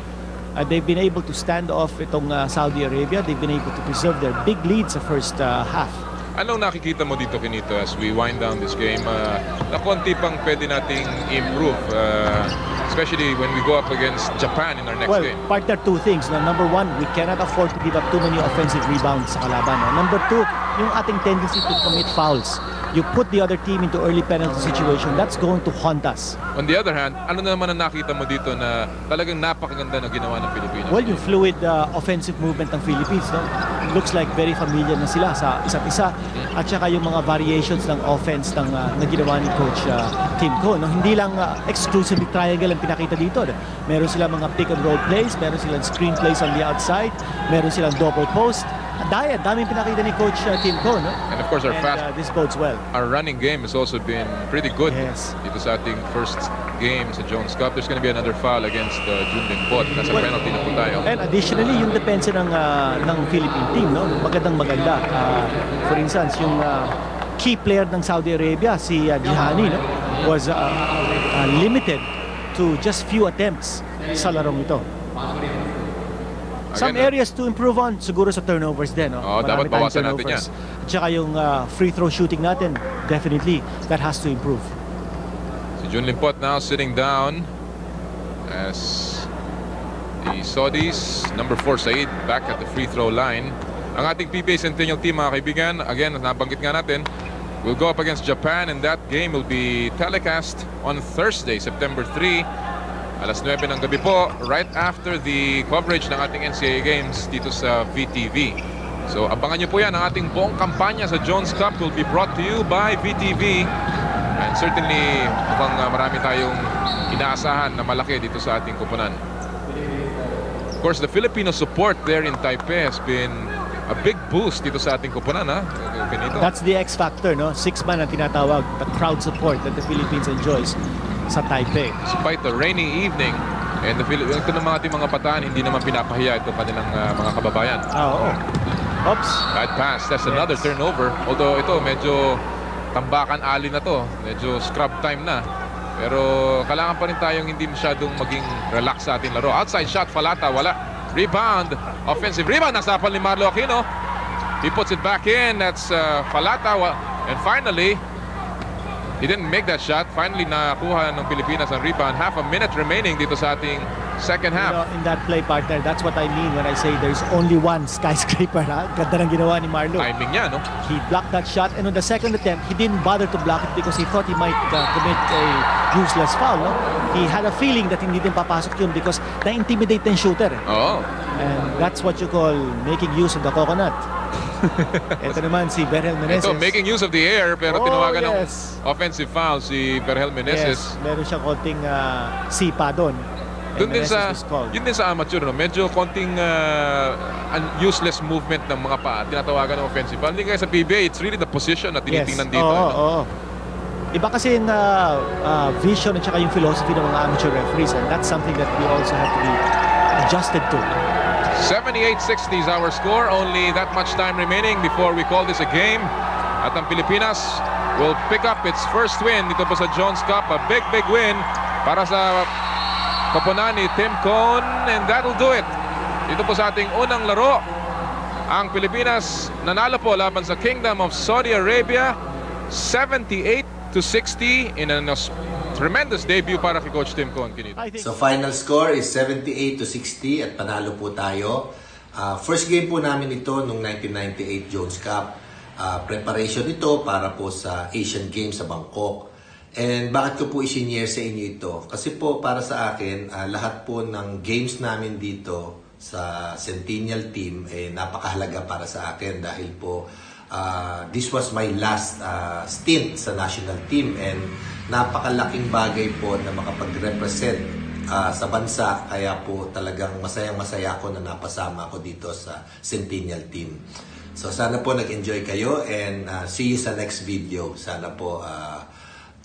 Uh, they've been able to stand off itong uh, Saudi Arabia. They've been able to preserve their big lead sa first uh, half. Anong nakikita mo dito, Kinito, as we wind down this game? Uh, na konti pang pwede nating improve. Uh, especially when we go up against Japan in our next Well, game. partner, two things. No? Number one, we cannot afford to give up too many offensive rebounds sa kalaban. No? Number two, yung ating tendency to commit fouls. You put the other team into early penalty situation, that's going to haunt us. On the other hand, ano naman ang nakita mo dito na talagang napakaganda na ginawa ng Pilipinas? Well, yung fluid uh, offensive movement ng Philippines, no? It looks like very familiar na sila sa isa't isa. At saka yung mga variations ng offense ng, uh, na ginawa ni Coach uh, Tim Cohn. No? Hindi lang uh, exclusively triangle ang pinakita dito. No? Meron silang mga pick and roll plays, meron silang screen plays on the outside, meron silang double post. Daya, daming pinakita ni Coach uh, Tim Cohn. No? And of course, our And fast, uh, this bodes well. our running game has also been pretty good. Yes. Dito sa ating first game sa Jones Cup. There's going to be another foul against uh, Junlin Pot. Nasa Well, penalty na po tayo. And additionally, yung depensa ng uh, ng Philippine team, no? Magandang maganda. Uh, for instance, yung uh, key player ng Saudi Arabia, si uh, Jihani, no? was uh, uh, limited to just few attempts sa larong ito. Some Again, areas to improve on, siguro sa turnovers din. No? Marami dapat bawasan natin turnovers. Tsaka yung uh, free throw shooting natin, definitely, that has to improve. Si Junlin Pot now sitting down as the Saudis, number 4 Said, back at the free throw line. Ang ating PBA Centennial team mga kaibigan, again, nabanggit nga natin, will go up against Japan and that game will be telecast on Thursday, September 3. Alas 9 ng gabi po, right after the coverage ng ating NCAA games dito sa VTV. So abangan nyo po yan, ang ating buong kampanya sa Jones Cup will be brought to you by VTV. And certainly, mukhang uh, marami tayong inaasahan na malaki dito sa ating kupunan. Of course, the Filipino support there in Taipei has been a big boost dito sa ating kupunan, ha? Benito. That's the X factor, no? Six man ang tinatawag, the crowd support that the Philippines enjoys sa Taipei. Despite the rainy evening, and the Phil- ito ng mga ating mga bataan, hindi naman pinapahiya ito kanilang uh, mga kababayan. Ah, oo. Oops. Bad pass. That's another Yes. turnover. Although ito, medyo tambakan ali na to. Medyo scrub time na. Pero kailangan pa rin tayong hindi masyadong maging relax sa ating laro. Outside shot, Falata, wala. Rebound. Offensive rebound. Nasapal ni Marlo Aquino. He puts it back in. That's uh, Falata. And finally, he didn't make that shot. Finally, nakuha ng Pilipinas ang rebound. Half a minute remaining dito sa ating second You know, half. in that play partner, that's what I mean when I say there's only one skyscraper. Ha? Ganda ng ginawa ni Marlo. Timing niya, no? He blocked that shot and on the second attempt, he didn't bother to block it because he thought he might uh, commit a useless foul. No? He had a feeling that hindi din papasok yun because na-intimidate ng shooter. eh. Oo. And that's what you call making use of the coconut. Ito naman si Berhel Meneses. Ito, making use of the air, pero Oh, tinawagan yes. ng offensive foul si Perhel Meneses. Yes, meron siyang konting uh, sipa doon. Doon din sa yun din sa amateur no medyo konting uh, useless movement ng mga paa tinatawagan ng offensive foul. Hindi kaya sa PBA it's really the position na tinitingnan dito. Oo, ano? oo. Iba kasi yung uh, uh, vision at saka yung philosophy ng mga amateur referees and that's something that we also have to be adjusted to. 78-60 is our score. Only that much time remaining before we call this a game. At ang Pilipinas will pick up its first win dito po sa Jones Cup. A big, big win para sa koponan ni Tim Cohn. And that'll do it. Dito po sa ating unang laro. Ang Pilipinas nanalo po laban sa Kingdom of Saudi Arabia 78 to 60 in a tremendous debut para kay Coach Tim Cohn. So final score is 78 to 60 at panalo po tayo. Ah, first game po namin ito nung 1998 Jones Cup. Ah, preparation ito para po sa Asian Games sa Bangkok. And bakit ko po isinyer sa inyo ito? Kasi po para sa akin, ah, lahat po ng games namin dito sa Centennial Team eh napakahalaga para sa akin dahil po ah, this was my last ah, stint sa national team and napakalaking bagay po na makapag-represent ah, sa bansa kaya po talagang masayang masaya ako na napasama ako dito sa Centennial Team. So sana po nag-enjoy kayo and ah, see you sa next video. Sana po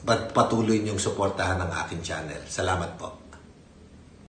pat- patuloy niyong suportahan ang aking channel. Salamat po.